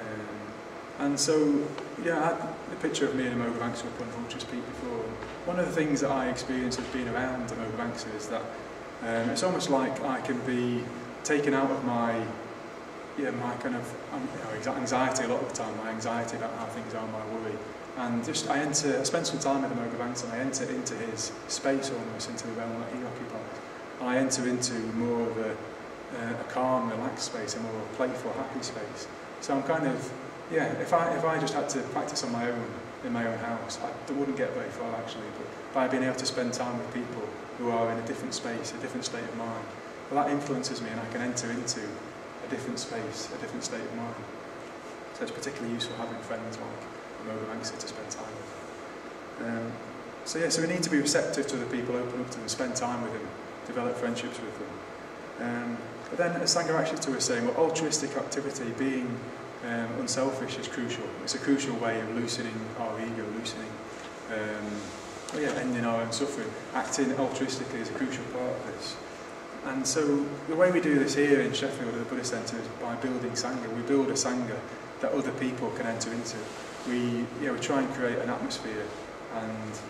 Um, and so, yeah, I had the picture of me and a motorbanks up on Vulture's Peak before. One of the things that I experience of being around the motorbanks is that um, it's almost like I can be taken out of my yeah, my kind of um, you know, anxiety a lot of the time, my anxiety about how things are, my worry. And just I enter, I spend some time with Amoghavamsa and I enter into his space almost, into the realm that he occupies. I enter into more of a, uh, a calm, relaxed space, a more playful, happy space. So I'm kind of, yeah, if I, if I just had to practice on my own, in my own house, I wouldn't get very far actually, but by being able to spend time with people who are in a different space, a different state of mind, well that influences me and I can enter into a different space, a different state of mind. So it's particularly useful having friends like Amoghavamsa to spend time with. Um, so yeah, so we need to be receptive to the people, open up to them, spend time with them, develop friendships with them. Um, but then, as Sangharakshita was saying, well, altruistic activity, being um, unselfish is crucial. It's a crucial way of loosening our ego, loosening, um, yeah, ending our own suffering. Acting altruistically is a crucial part of this. And so the way we do this here in Sheffield at the Buddhist Centre is by building Sangha. We build a Sangha that other people can enter into. We, yeah, we try and create an atmosphere and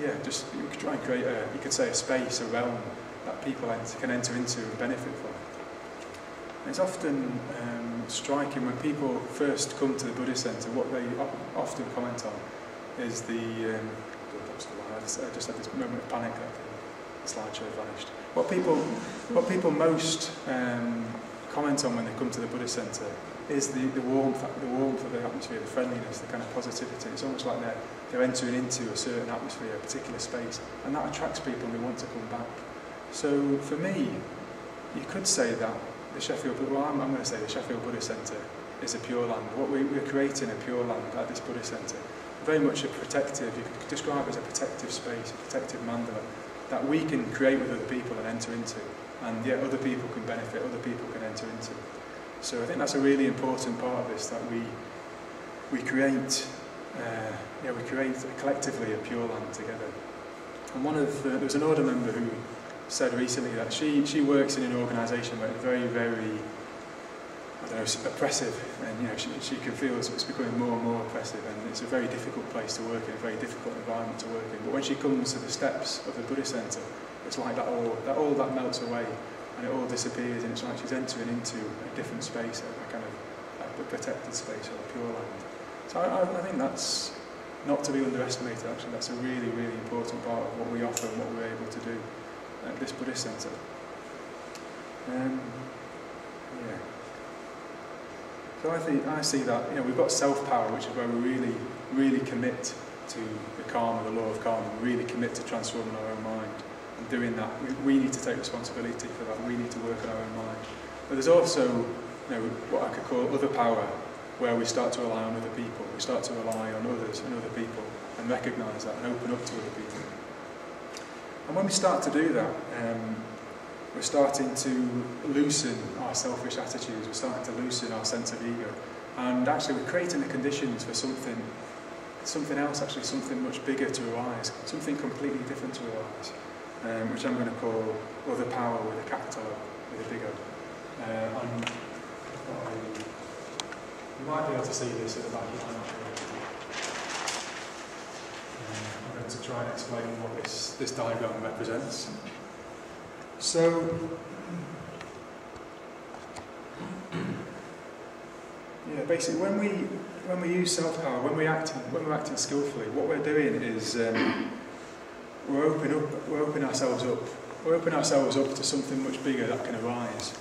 yeah, just we try and create a, you could say a space, a realm that people can enter into and benefit from. It's often um, striking when people first come to the Buddhist Centre, what they often comment on is the, um, I just, had this moment of panic the slideshow vanished. What people, what people most um, comment on when they come to the Buddhist Centre is the, the warmth, the warmth of the atmosphere, the friendliness, the kind of positivity. It's almost like they're, they're entering into a certain atmosphere, a particular space, and that attracts people and they want to come back. So for me, you could say that the Sheffield, well I'm, I'm going to say the Sheffield Buddhist Centre is a pure land. What we, we're creating a pure land at this Buddhist Centre. Very much a protective, you could describe it as a protective space, a protective mandala, that we can create with other people and enter into. And yet other people can benefit, other people can enter into. So I think that's a really important part of this, that we, we create uh, yeah, we create collectively a Pure Land together. And one of the, there was an order member who said recently that she, she works in an organisation where it's very, very you know, oppressive and you know, she, she can feel as it's becoming more and more oppressive and it's a very difficult place to work in, a very difficult environment to work in. But when she comes to the steps of the Buddha Centre, it's like that all, that all that melts away and it all disappears and it's like she's entering into a different space, a, a kind of a protected space or a pure land. So I, I, I think that's not to be underestimated actually, that's a really, really important part of what we offer and what we're able to do at this Buddhist Centre. Um, yeah. So I, think, I see that you know, we've got self-power, which is where we really, really commit to the karma, the law of karma, we really commit to transforming our own mind. And doing that, we, we need to take responsibility for that. We need to work on our own mind. But there's also you know, what I could call other power, where we start to rely on other people. We start to rely on others and other people and recognise that and open up to other people. And when we start to do that, um, we're starting to loosen our selfish attitudes, we're starting to loosen our sense of ego. And actually we're creating the conditions for something, something else, actually something much bigger to arise, something completely different to arise, um, which I'm going to call other power with a capital O, with a big O. Uh, and, uh, you might be able to see this at the back um, I'm going to try and explain what this, this diagram represents. So, yeah, basically, when we when we use self power, when we act when we're acting skillfully, what we're doing is um, we're opening up, we're opening ourselves up, we're opening ourselves up to something much bigger that can arise.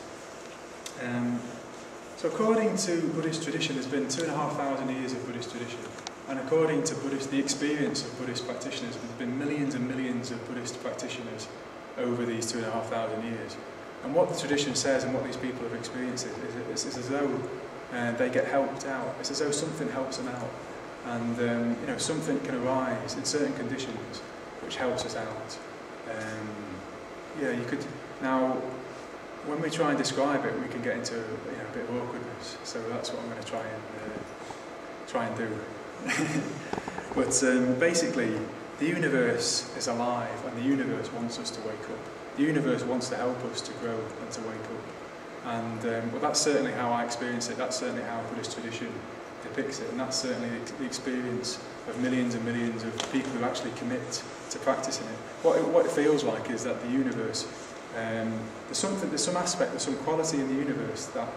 Um, so, according to Buddhist tradition, there's been two and a half thousand years of Buddhist tradition. And according to Buddhist, the experience of Buddhist practitioners, there's been millions and millions of Buddhist practitioners over these two and a half thousand years. And what the tradition says and what these people have experienced is, is, is as though uh, they get helped out. It's as though something helps them out. And um, you know, something can arise in certain conditions which helps us out. Um, yeah, you could now when we try and describe it, we can get into you know, a bit of awkwardness. So that's what I'm going to try and uh, try and do. (laughs) but um, basically, the universe is alive, and the universe wants us to wake up. The universe wants to help us to grow and to wake up. And um, well, that's certainly how I experience it. That's certainly how Buddhist tradition depicts it, and that's certainly the experience of millions and millions of people who actually commit to practicing it. What it, what it feels like is that the universe, um, there's something, there's some aspect, there's some quality in the universe that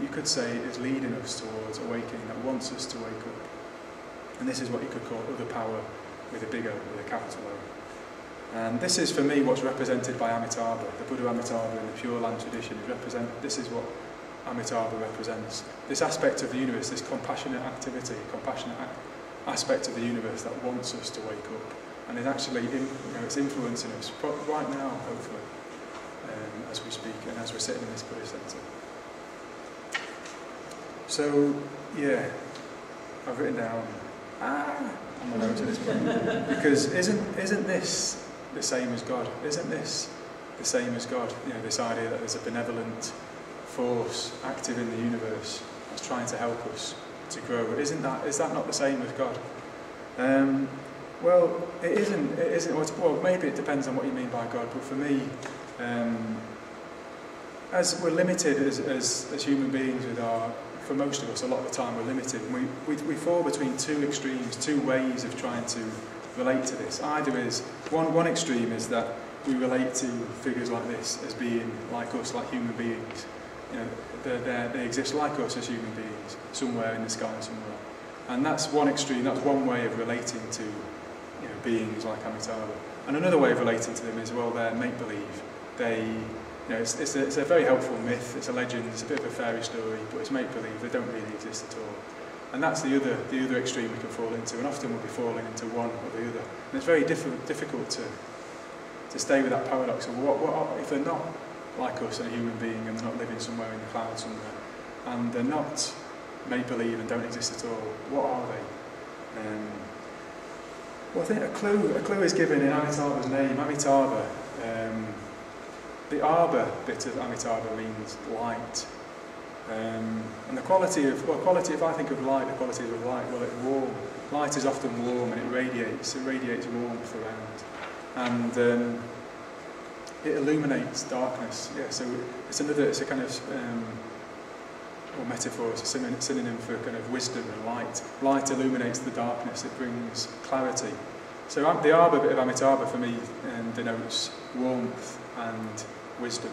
you could say is leading us towards awakening, that wants us to wake up. And this is what you could call other power with a big O, with a capital O. And this is for me what's represented by Amitabha, the Buddha Amitabha in the Pure Land tradition. Represent, this is what Amitabha represents. This aspect of the universe, this compassionate activity, compassionate aspect of the universe that wants us to wake up. And is actually, in, you know, it's influencing us right now, hopefully, um, as we speak and as we're sitting in this Buddhist centre. So, yeah, I've written down ah notes at this point because isn't isn't this the same as God? Isn't this the same as God? You know, this idea that there's a benevolent force active in the universe that's trying to help us to grow. Isn't that is that not the same as God? Um, well, it isn't. It isn't. Well, maybe it depends on what you mean by God. But for me, um, as we're limited as, as, as human beings with our for most of us, a lot of the time we're limited. We, we, we fall between two extremes, two ways of trying to relate to this. Either is, one, one extreme is that we relate to figures like this as being like us, like human beings. You know, they're, they're, they exist like us as human beings, somewhere in the sky somewhere. And that's one extreme, that's one way of relating to you know, beings like Amitabha. And another way of relating to them is, well, they're make-believe. They know, it's, it's, a, it's a very helpful myth, it's a legend, it's a bit of a fairy story, but it's make-believe, they don't really exist at all. And that's the other, the other extreme we can fall into, and often we'll be falling into one or the other. And it's very diff difficult to, to stay with that paradox of what, what if they're not like us and a human being and they're not living somewhere in the clouds somewhere, and they're not make-believe and don't exist at all, what are they? Um, well, I think a clue, a clue is given in Amitabha's name. Amitabha um, the abha bit of Amitabha means light. Um, and the quality of, well, quality, if I think of light, the quality of light, well, it's warm. Light is often warm and it radiates, it radiates warmth around. And um, it illuminates darkness. Yeah, so it's another, it's a kind of, um, or metaphor, it's a synonym for kind of wisdom and light. Light illuminates the darkness, it brings clarity. So the abha bit of Amitabha for me um, denotes warmth and wisdom,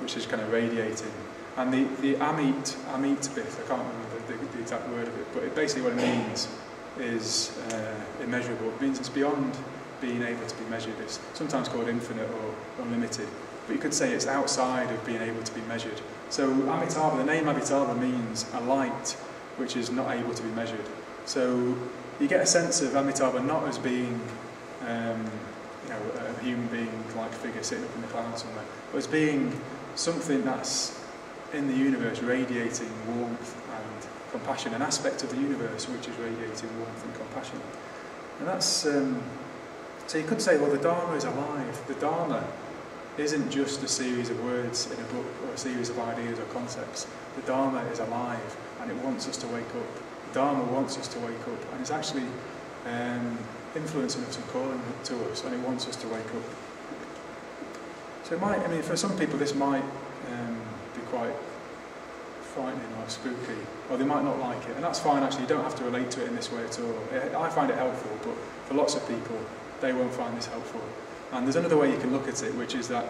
which is kind of radiating. And the, the amit, amit bit, I can't remember the, the, the exact word of it, but it basically what it means is uh, immeasurable. It means it's beyond being able to be measured. It's sometimes called infinite or unlimited, but you could say it's outside of being able to be measured. So Amitabha, the name Amitabha means a light which is not able to be measured. So you get a sense of Amitabha not as being um, know, a human being like figure sitting up in the clouds somewhere, but as being something that's in the universe radiating warmth and compassion, an aspect of the universe which is radiating warmth and compassion. And that's, um, so you could say, well, the Dharma is alive. The Dharma isn't just a series of words in a book or a series of ideas or concepts. The Dharma is alive and it wants us to wake up. The Dharma wants us to wake up and it's actually um, influencing us and calling to us and He wants us to wake up. So it might, I mean, for some people this might um, be quite frightening or spooky, or they might not like it, and that's fine actually, you don't have to relate to it in this way at all. I find it helpful, but for lots of people, they won't find this helpful. And there's another way you can look at it, which is that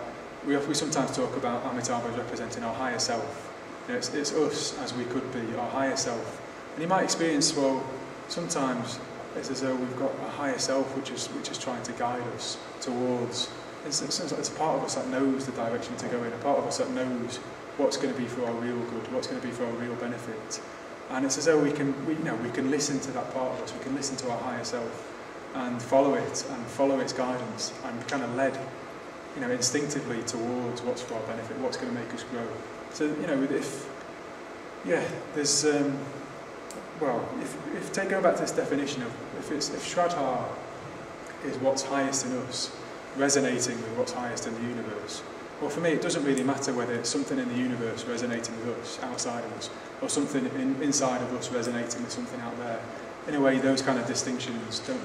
we, we sometimes talk about Amitabha as representing our higher self. You know, it's, it's us as we could be, our higher self. And you might experience, well, sometimes it's as though we've got a higher self which is, which is trying to guide us towards. It's, it's, it's a part of us that knows the direction to go in, a part of us that knows what's going to be for our real good, what's going to be for our real benefit. And it's as though we can, we, you know, we can listen to that part of us, we can listen to our higher self and follow it and follow its guidance and kind of led, you know, instinctively towards what's for our benefit, what's going to make us grow. So, you know, if, yeah, there's, um, well, if, if take go back to this definition of if if Shraddha is what's highest in us, resonating with what's highest in the universe. Well, for me, it doesn't really matter whether it's something in the universe resonating with us, outside of us, or something in, inside of us resonating with something out there. In a way, those kind of distinctions don't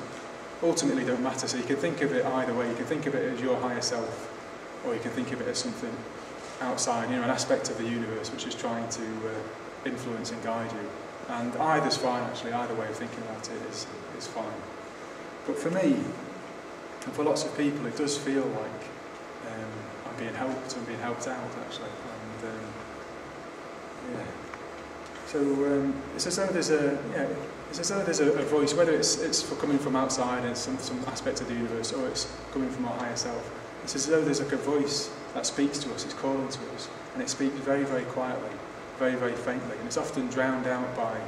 ultimately don't matter. So you can think of it either way. You can think of it as your higher self, or you can think of it as something outside, you know, an aspect of the universe which is trying to uh, influence and guide you. And either's fine, actually. Either way of thinking about it is, is fine. But for me, and for lots of people, it does feel like um, I'm being helped, I'm being helped out, actually. And, um, yeah. So um, it's as though there's a, yeah, it's as though there's a, a voice, whether it's, it's for coming from outside and some, some aspect of the universe, or it's coming from our higher self. It's as though there's like a voice that speaks to us, it's calling to us, and it speaks very, very quietly, very, very faintly, and it's often drowned out by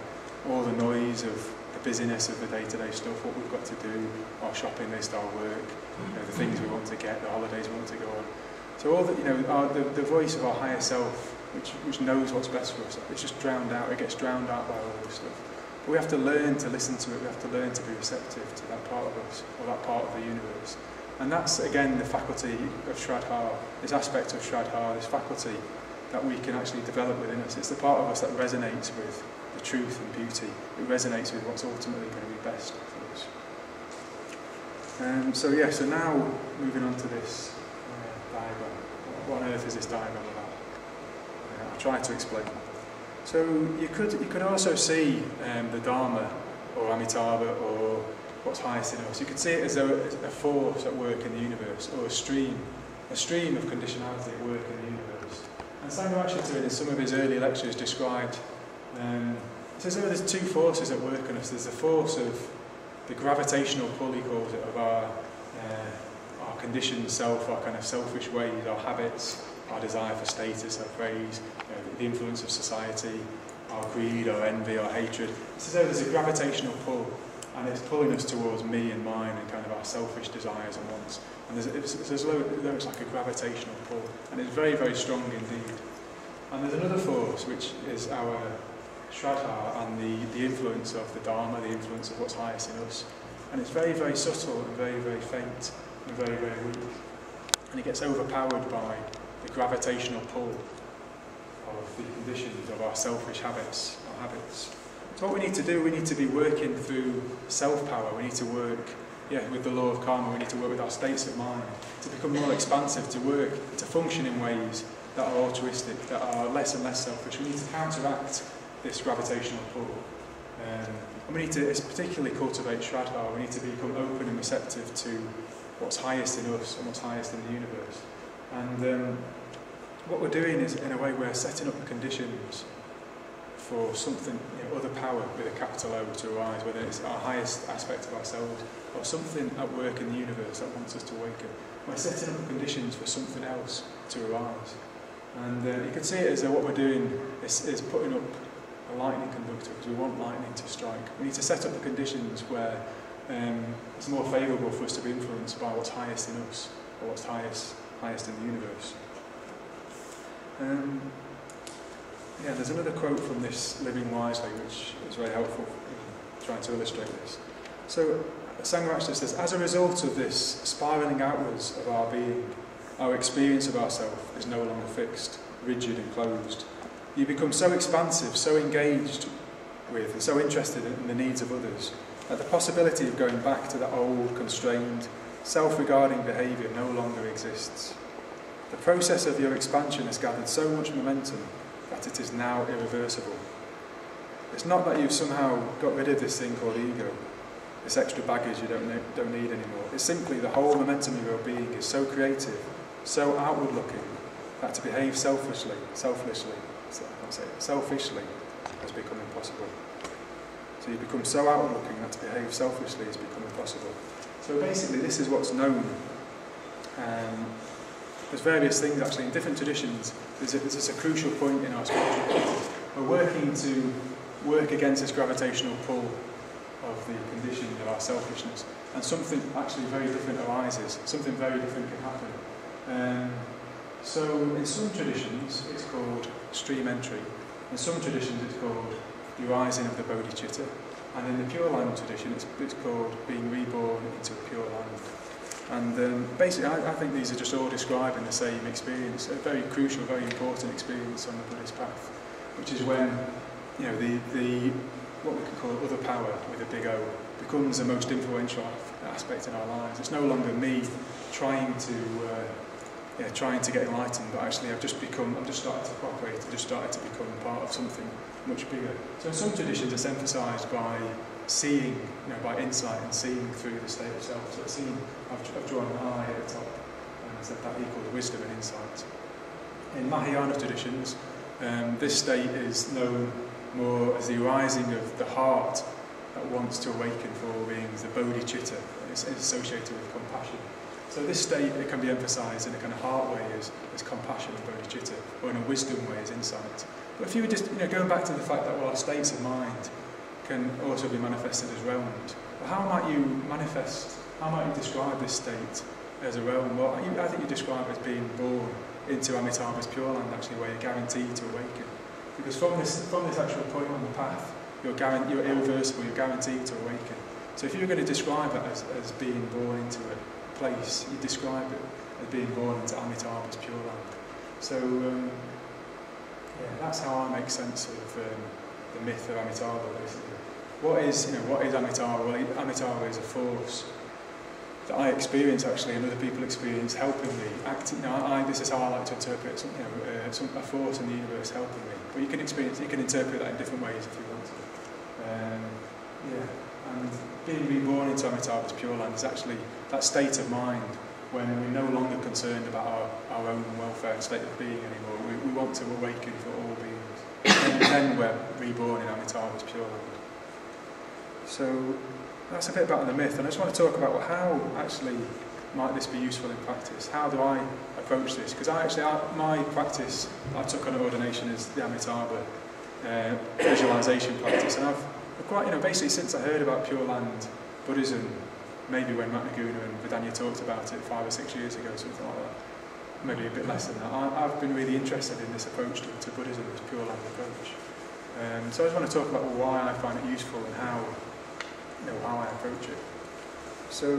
all the noise of the busyness of the day-to-day stuff, what we've got to do, our shopping list, our work, you know, the things we want to get, the holidays we want to go on. So all the, you know, our, the, the voice of our higher self, which, which knows what's best for us, it's just drowned out, it gets drowned out by all this stuff. But we have to learn to listen to it, we have to learn to be receptive to that part of us, or that part of the universe. And that's, again, the faculty of Shraddha, this aspect of Shraddha, this faculty that we can actually develop within us. It's the part of us that resonates with the truth and beauty. It resonates with what's ultimately going to be best for us. Um, so yeah, so now moving on to this uh, diagram. What on earth is this diagram about? Uh, I'll try to explain. So you could, you could also see um, the Dharma or Amitabha or what's highest in us. You could see it as though it's a force at work in the universe or a stream, a stream of conditionality at work in the. And Sangharakshita in some of his early lectures described, um, it says there there's two forces at work in us. There's the force of the gravitational pull, he calls it, of our, uh, our conditioned self, our kind of selfish ways, our habits, our desire for status, our praise, you know, the influence of society, our greed, our envy, our hatred. It's as though there's a gravitational pull, and it's pulling us towards me and mine and kind our selfish desires and wants. And there's, it's, it's like a gravitational pull, and it's very, very strong indeed. And there's another force, which is our Shraddha and the, the influence of the Dharma, the influence of what's highest in us. And it's very, very subtle and very, very faint and very, very weak. And it gets overpowered by the gravitational pull of the conditions of our selfish habits, our habits. So what we need to do, we need to be working through self-power. We need to work yeah, with the law of karma, we need to work with our states of mind to become more expansive, to work, to function in ways that are altruistic, that are less and less selfish. We need to counteract this gravitational pull. Um, and we need to particularly cultivate Shraddha. We need to become open and receptive to what's highest in us and what's highest in the universe. And um, what we're doing is, in a way, we're setting up the conditions for something, you know, other power with a capital O to arise, whether it's our highest aspect of ourselves or something at work in the universe that wants us to awaken. We're setting up conditions for something else to arise. And uh, you can see it as though what we're doing is, is putting up a lightning conductor because we want lightning to strike. We need to set up the conditions where um, it's more favourable for us to be influenced by what's highest in us or what's highest, highest in the universe. Um, yeah, there's another quote from this Living Wisely which is very helpful in trying to illustrate this. So Sangharakshita says, as a result of this spiralling outwards of our being, our experience of ourselves is no longer fixed, rigid and closed. You become so expansive, so engaged with and so interested in the needs of others that the possibility of going back to that old, constrained, self-regarding behaviour no longer exists. The process of your expansion has gathered so much momentum that it is now irreversible. It's not that you've somehow got rid of this thing called ego, this extra baggage you don't, ne- don't need anymore. It's simply the whole momentum of your being is so creative, so outward looking, that to behave selfishly, selflessly, selfishly has become impossible. So you become so outward looking that to behave selfishly has become impossible. So basically, this is what's known. Um, there's various things actually in different traditions. There's a, there's a crucial point in our spiritual We're working to work against this gravitational pull of the condition of our selfishness, and something actually very different arises. Something very different can happen. Um, so in some traditions, it's called stream entry. In some traditions, it's called the rising of the bodhicitta. And in the Pure Land tradition, it's, it's called being reborn into a pure land. And um, basically, I, I think these are just all describing the same experience, a very crucial, very important experience on the Buddhist path, which is when, you know, the, the what we could call other power with a big O becomes the most influential aspect in our lives. It's no longer me trying to uh, yeah, trying to get enlightened, but actually I've just become, I'm just started to cooperate, I've just started to become part of something much bigger. So in some traditions it's emphasised by seeing, you know, by insight and seeing through the state of self. So I've, I've drawn an eye at the top and said that equals wisdom and insight. In Mahayana traditions, um, this state is known more as the rising of the heart that wants to awaken for all beings, the bodhicitta, it's associated with compassion. So this state it can be emphasised in a kind of heart way as, as compassion and bodhicitta, or in a wisdom way as insight. But if you were just you know going back to the fact that well our states of mind can also be manifested as realms, well, how might you manifest? How might you describe this state as a realm? Well, I think you describe it as being born into Amitabha's Pure Land, actually, where you're guaranteed to awaken. Because from this from this actual point on the path, you're, you're irreversible, you're guaranteed to awaken. So if you're going to describe it as, as being born into a place, you describe it as being born into Amitabha's Pure Land. So, um, yeah, that's how I make sense of um, the myth of Amitabha, basically. What is, you know, what is Amitabha? Well, Amitabha is a force that I experience actually and other people experience helping me act you know, I, this is how I like to interpret some, you know, uh, some, a force in the universe helping me but you can experience you can interpret that in different ways if you want to um, yeah and being reborn into Amitabha's Pure Land is actually that state of mind when we're no longer concerned about our, our own welfare and state of being anymore. We, we want to awaken for all beings. (coughs) and then we're reborn in Amitabha's Pure Land. So that's a bit about the myth. And I just want to talk about well, how actually might this be useful in practice? How do I approach this? Because I actually, I, my practice, I took on ordination as the Amitabha uh, visualization practice. And I've quite, you know, basically since I heard about Pure Land Buddhism, maybe when Ratnaguna and Vedanya talked about it five or six years ago, something like that, maybe a bit less than that, I, have been really interested in this approach to, to Buddhism, this Pure Land approach. Um, so I just want to talk about why I find it useful and how, you know, how I approach it. So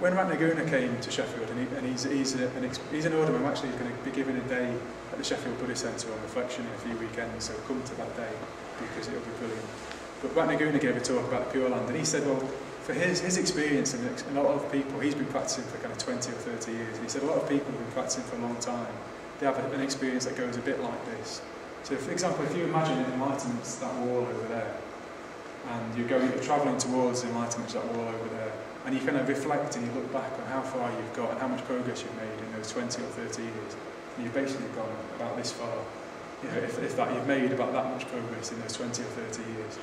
when Ratnaguna came to Sheffield, and, he, and he's, he's, a, an, he's an order, I'm actually going to be giving a day at the Sheffield Buddhist Centre on reflection in a few weekends, so come to that day because it'll be brilliant. But Ratnaguna gave a talk about the Pure Land, and he said, well, for his, his experience, and a lot of people, he's been practicing for kind of 20 or 30 years, and he said a lot of people have been practicing for a long time, they have an experience that goes a bit like this. So, for example, if you imagine enlightenment, that wall over there, and you're going, you're travelling towards enlightenment, that wall over there, and you kind of reflect and you look back on how far you've got and how much progress you've made in those 20 or 30 years, and you've basically gone about this far. you know, if, if that you've made about that much progress in those 20 or 30 years.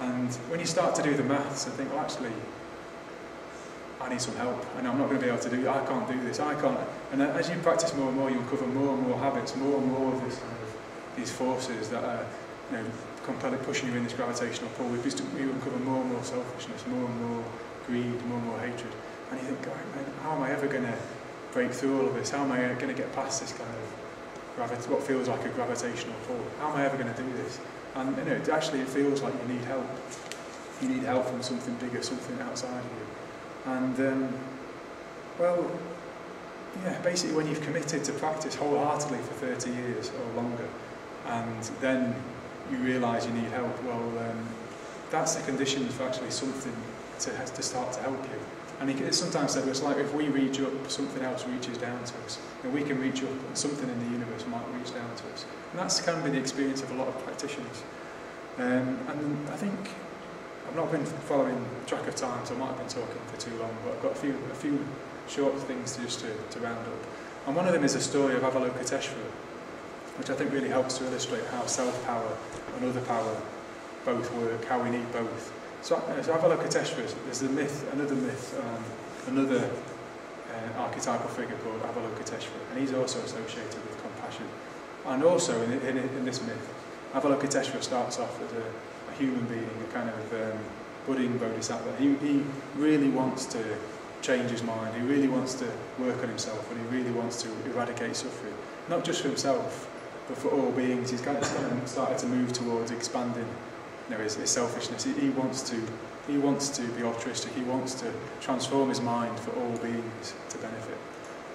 And when you start to do the maths and think, well, actually, I need some help, and I'm not going to be able to do. I can't do this. I can't. And as you practice more and more, you uncover more and more habits, more and more of this these forces that are, you know, compelling, pushing you in this gravitational pull. We you uncover more and more selfishness, more and more greed, more and more hatred, and you think, man, how am I ever going to break through all of this? How am I going to get past this kind of gravit- what feels like a gravitational pull? How am I ever going to do this? And you know, actually, it feels like you need help. You need help from something bigger, something outside of you. And, um, well, yeah, basically when you've committed to practice wholeheartedly for 30 years or longer, and then you realise you need help, well, um, that's the condition for actually something to, to start to help you. And it's sometimes said it's like if we reach up, something else reaches down to us. And we can reach up, and something in the universe might reach down to us. And that's kind of been the experience of a lot of practitioners. Um, and I think I've not been following track of time, so I might have been talking for too long, but I've got a few, a few short things to just to, to round up. And one of them is a story of Avalokiteshvara, which I think really helps to illustrate how self-power and other power both work, how we need both. So, uh, so Avalokiteshvara, there's the myth, another myth, um, another uh, archetypal figure called Avalokiteshvara, and he's also associated with compassion. And also in, in, in this myth, Avalokiteshvara starts off as a a human being, a kind of um, budding bodhisattva. He, he really wants to change his mind, he really wants to work on himself, and he really wants to eradicate suffering. Not just for himself, but for all beings, he's kind of, kind of started to move towards expanding you know, his, his selfishness. He, he wants to he wants to be altruistic. He wants to transform his mind for all beings to benefit.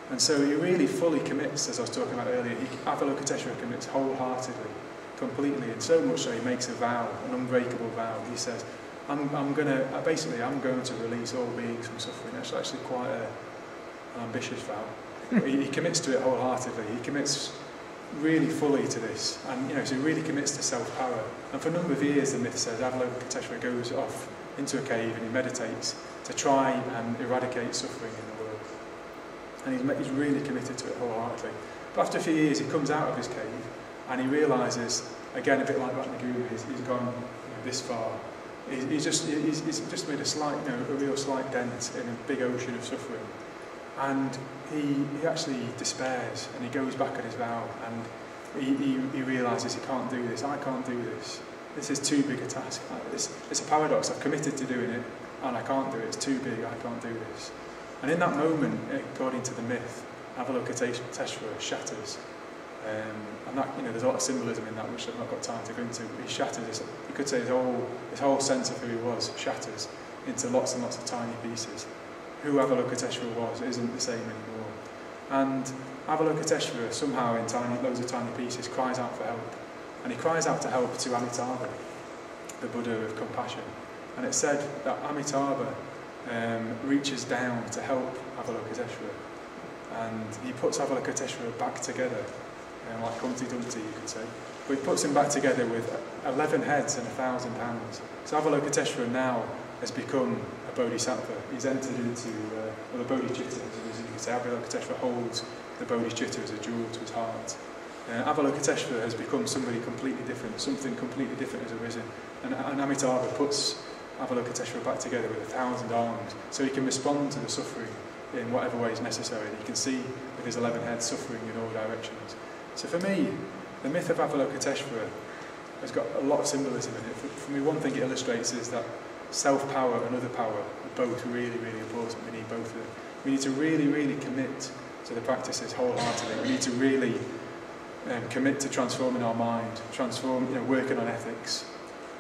And so he really fully commits, as I was talking about earlier, he, Avalokiteshvara commits wholeheartedly, completely, and so much so he makes a vow, an unbreakable vow. He says, I'm, I'm going to, uh, basically, I'm going to release all beings from suffering. That's actually quite a, an ambitious vow. he, he commits to it wholeheartedly. He commits really fully to this, and you know, so he really commits to self-power. And for a number of years, the myth says Avalokiteshvara goes off into a cave and he meditates to try and eradicate suffering in the world. And he's, he's really committed to it wholeheartedly. But after a few years, he comes out of his cave and he realises, again, a bit like Ratnaguna, he's, he's gone you know, this far. He's, he's, just, he's, he's just made a slight, you know, a real slight dent in a big ocean of suffering. and he, he actually despairs and he goes back at his vow and he, he, he realises he can't do this, I can't do this. This is too big a task. It's, it's a paradox, I've committed to doing it and I can't do it, it's too big, I can't do this. And in that moment, according to the myth, Avalokiteshvara shatters. Um, and that, you know, there's a lot of symbolism in that which I've not got time to go into, but he shatters, his, you could say his whole, his whole sense of who he was shatters into lots and lots of tiny pieces. Who Avalokiteshvara was isn't the same anymore. And Avalokiteshvara somehow in tiny, loads of tiny pieces cries out for help. And he cries out to help to Amitabha, the Buddha of compassion. And it's said that Amitabha um, reaches down to help Avalokiteshvara. And he puts Avalokiteshvara back together um, like Humpty Dumpty, you could say. But he puts him back together with 11 heads and 1,000 hands. So Avalokiteshvara now has become bodhisattva. He's entered into, uh, well, the bodhicitta, as you could say. Avalokiteshvara holds the bodhicitta as a jewel to his heart. Uh, Avalokiteshvara has become somebody completely different, something completely different has arisen. And, and Amitabha puts Avalokiteshvara back together with a thousand arms so he can respond to the suffering in whatever way is necessary. He can see with his 11 heads suffering in all directions. So for me, the myth of Avalokiteshvara has got a lot of symbolism in it. For, for me, one thing it illustrates is that self-power and other power are both really, really important. We need both of them. We need to really, really commit to the practices wholeheartedly. We need to really um, commit to transforming our mind, transform, you know, working on ethics,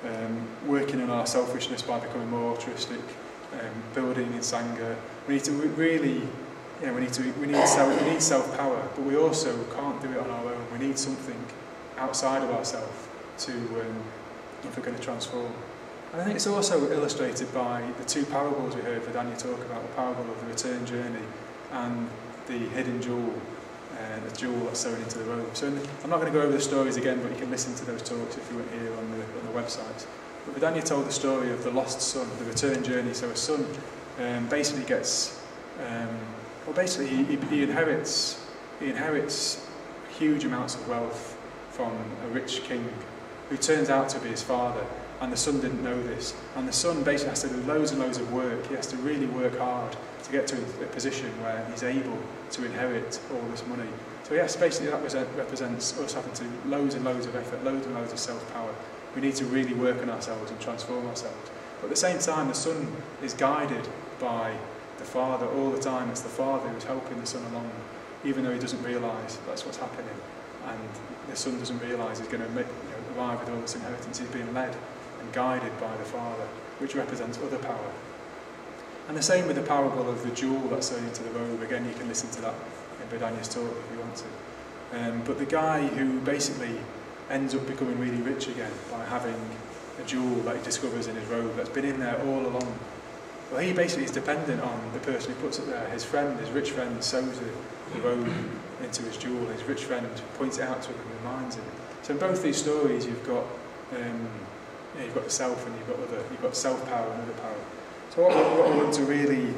um, working on our selfishness by becoming more altruistic, um, building in Sangha. We need to really you know, we need to we need self we need self power, but we also can't do it on our own. We need something outside of ourselves to um, if we're going to transform. And I think it's also illustrated by the two parables we heard Daniel talk about, the parable of the return journey and the hidden jewel, uh, the jewel that's sewn into the robe. So the, I'm not going to go over the stories again, but you can listen to those talks if you weren't here on the, on the website. But Daniel told the story of the lost son, the return journey. So a son um, basically gets um, well, basically, he, he inherits he inherits huge amounts of wealth from a rich king who turns out to be his father. And the son didn't know this. And the son basically has to do loads and loads of work. He has to really work hard to get to a position where he's able to inherit all this money. So yes, basically that represents us having to loads and loads of effort, loads and loads of self-power. We need to really work on ourselves and transform ourselves. But at the same time, the son is guided by the father all the time. It's the father who's helping the son along, even though he doesn't realise that's what's happening. And the son doesn't realise he's going to you know, arrive with all this inheritance. He's being led and guided by the father, which represents other power. And the same with the parable of the jewel that's sewn into the robe. Again, you can listen to that in Bedania's talk if you want to. Um, but the guy who basically ends up becoming really rich again by having a jewel that he discovers in his robe that's been in there all along. Well, he basically is dependent on the person who puts it there. His friend, his rich friend, sews the robe into his jewel. His rich friend points it out to him and reminds him. So in both these stories, you've got um, you you've got the self and you've got other, you've got self power and other power. So what, what I want to really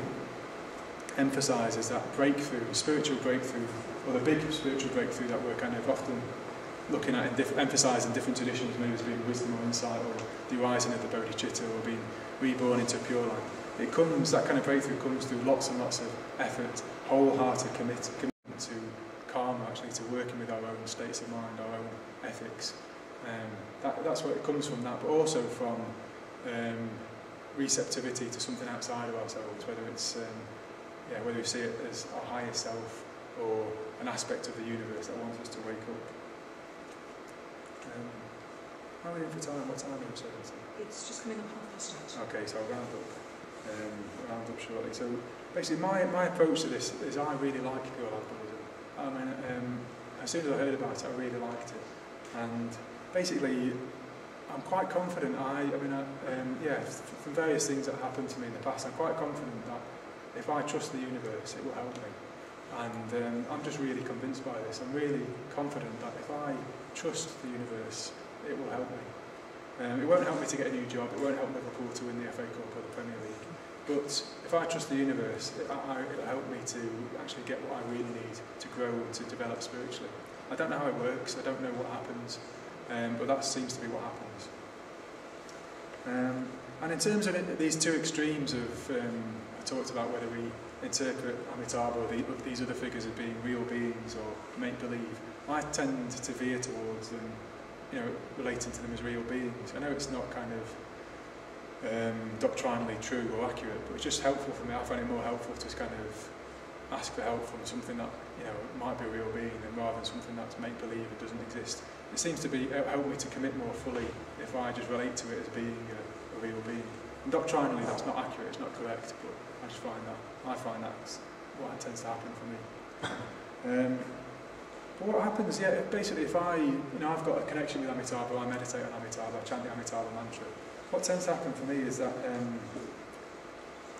emphasise is that breakthrough, spiritual breakthrough, or the big spiritual breakthrough that we're kind of often looking at and emphasising different traditions, maybe as being wisdom or insight, or the rising of the bodhicitta, or being reborn into pure light. It comes, that kind of breakthrough comes through lots and lots of effort, wholehearted commit, commitment to karma, actually, to working with our own states of mind, our own ethics. Um, that, that's where it comes from that, but also from um, receptivity to something outside of ourselves, whether it's um, yeah, whether we see it as our higher self or an aspect of the universe that wants us to wake up. Um, how are we in for time? What time are saying? It's just coming up half past eight. Okay, so I'll round up, um, round up shortly. So basically, my, my approach to this is I really like pure alcoholism. I mean, um, as soon as I heard about it, I really liked it, and basically, I'm quite confident. I, I mean, I, um, yeah, from various things that happened to me in the past, I'm quite confident that if I trust the universe, it will help me. And um, I'm just really convinced by this. I'm really confident that if I trust the universe, it will help me. Um, it won't help me to get a new job. It won't help Liverpool to win the FA Cup or the Premier League. But if I trust the universe, it, I, it'll help me to actually get what I really need to grow and to develop spiritually. I don't know how it works. I don't know what happens. Um, but that seems to be what happens. Um, and in terms of it, these two extremes of, um, I talked about whether we interpret Amitabha or the, these other figures as being real beings or make-believe, I tend to veer towards them, you know, relating to them as real beings. I know it's not kind of um, doctrinally true or accurate, but it's just helpful for me. I find it more helpful to kind of ask for help from something that, you know, might be a real being than rather than something that's make-believe and doesn't exist. It seems to be uh, help me to commit more fully if I just relate to it as being a, a real being. And doctrinally that's not accurate, it's not correct, but I just find that I find that's what tends to happen for me. Um, but what happens, yeah, basically if I, you know, I've got a connection with Amitabha, I meditate on Amitabha, I chant the Amitabha mantra. What tends to happen for me is that, um,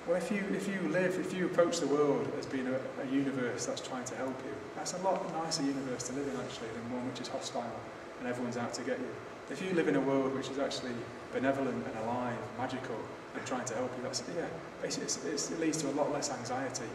well, if you if you live, if you approach the world as being a, a universe that's trying to help you, that's a lot nicer universe to live in actually than one which is hostile and everyone's out to get you. If you live in a world which is actually benevolent and alive, magical, and trying to help you, that's yeah. It's, it's, it leads to a lot less anxiety.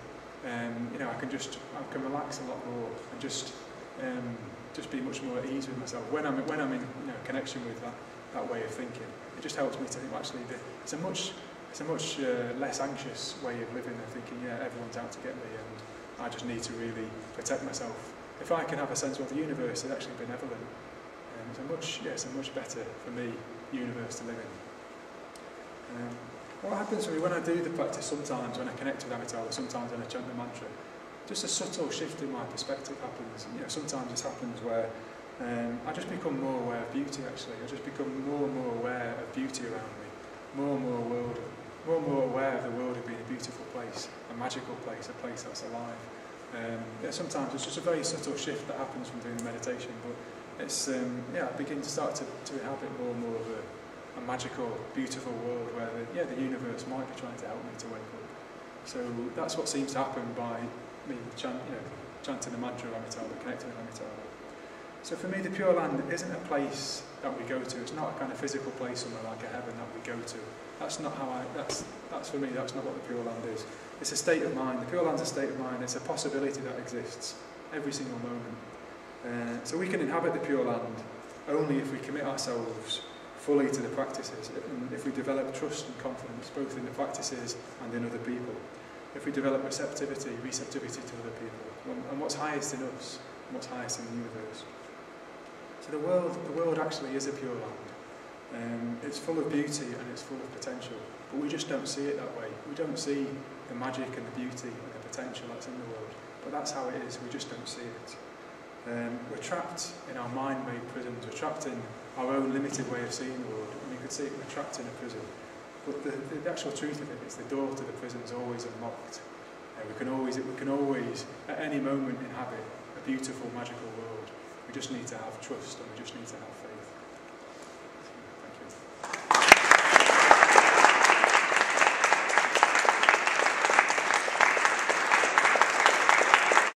Um, you know, I can just I can relax a lot more and just um, just be much more at ease with myself when I'm when I'm in you know connection with that that way of thinking. It just helps me to think actually it's a much it's a much uh, less anxious way of living than thinking yeah everyone's out to get me and I just need to really protect myself. If I can have a sense of the universe is actually benevolent, um, it's a much yeah, it's a much better for me universe to live in. Um, what happens for me when I do the practice sometimes, when I connect with Amitabha, sometimes when I chant the mantra, just a subtle shift in my perspective happens. You know, sometimes this happens where um, I just become more aware of beauty actually. I just become more and more aware of beauty around me, more and more world, more and more aware of the world as being a beautiful place, a magical place, a place that's alive. Um, yeah, sometimes it's just a very subtle shift that happens from doing the meditation, but it's um, yeah, begin to start to, to inhabit more and more of a a magical, beautiful world where the, yeah, the universe might be trying to help me to wake up. So that's what seems to happen by me chant, you know, chanting the mantra of Amitabha, connecting with Amitabha. So for me, the Pure Land isn't a place that we go to. It's not a kind of physical place somewhere like a heaven that we go to. That's not how I. That's that's for me. That's not what the Pure Land is. It's a state of mind. The Pure Land's a state of mind. It's a possibility that exists every single moment. Uh, so we can inhabit the Pure Land only if we commit ourselves fully to the practices, and if we develop trust and confidence both in the practices and in other people, if we develop receptivity, receptivity to other people, and, and what's highest in us, and what's highest in the universe. So the world, the world actually is a pure land. Um, it's full of beauty and it's full of potential, but we just don't see it that way. We don't see the magic and the beauty and the potential that's in the world. But that's how it is, we just don't see it. Um, we're trapped in our mind-made prisons, we're trapped in our own limited way of seeing the world, and you could see we're trapped in a prison. But the, the, the actual truth of it is the door to the prison is always unlocked. Uh, we, can always, we can always, at any moment, inhabit a beautiful, magical world. We just need to have trust and we just need to have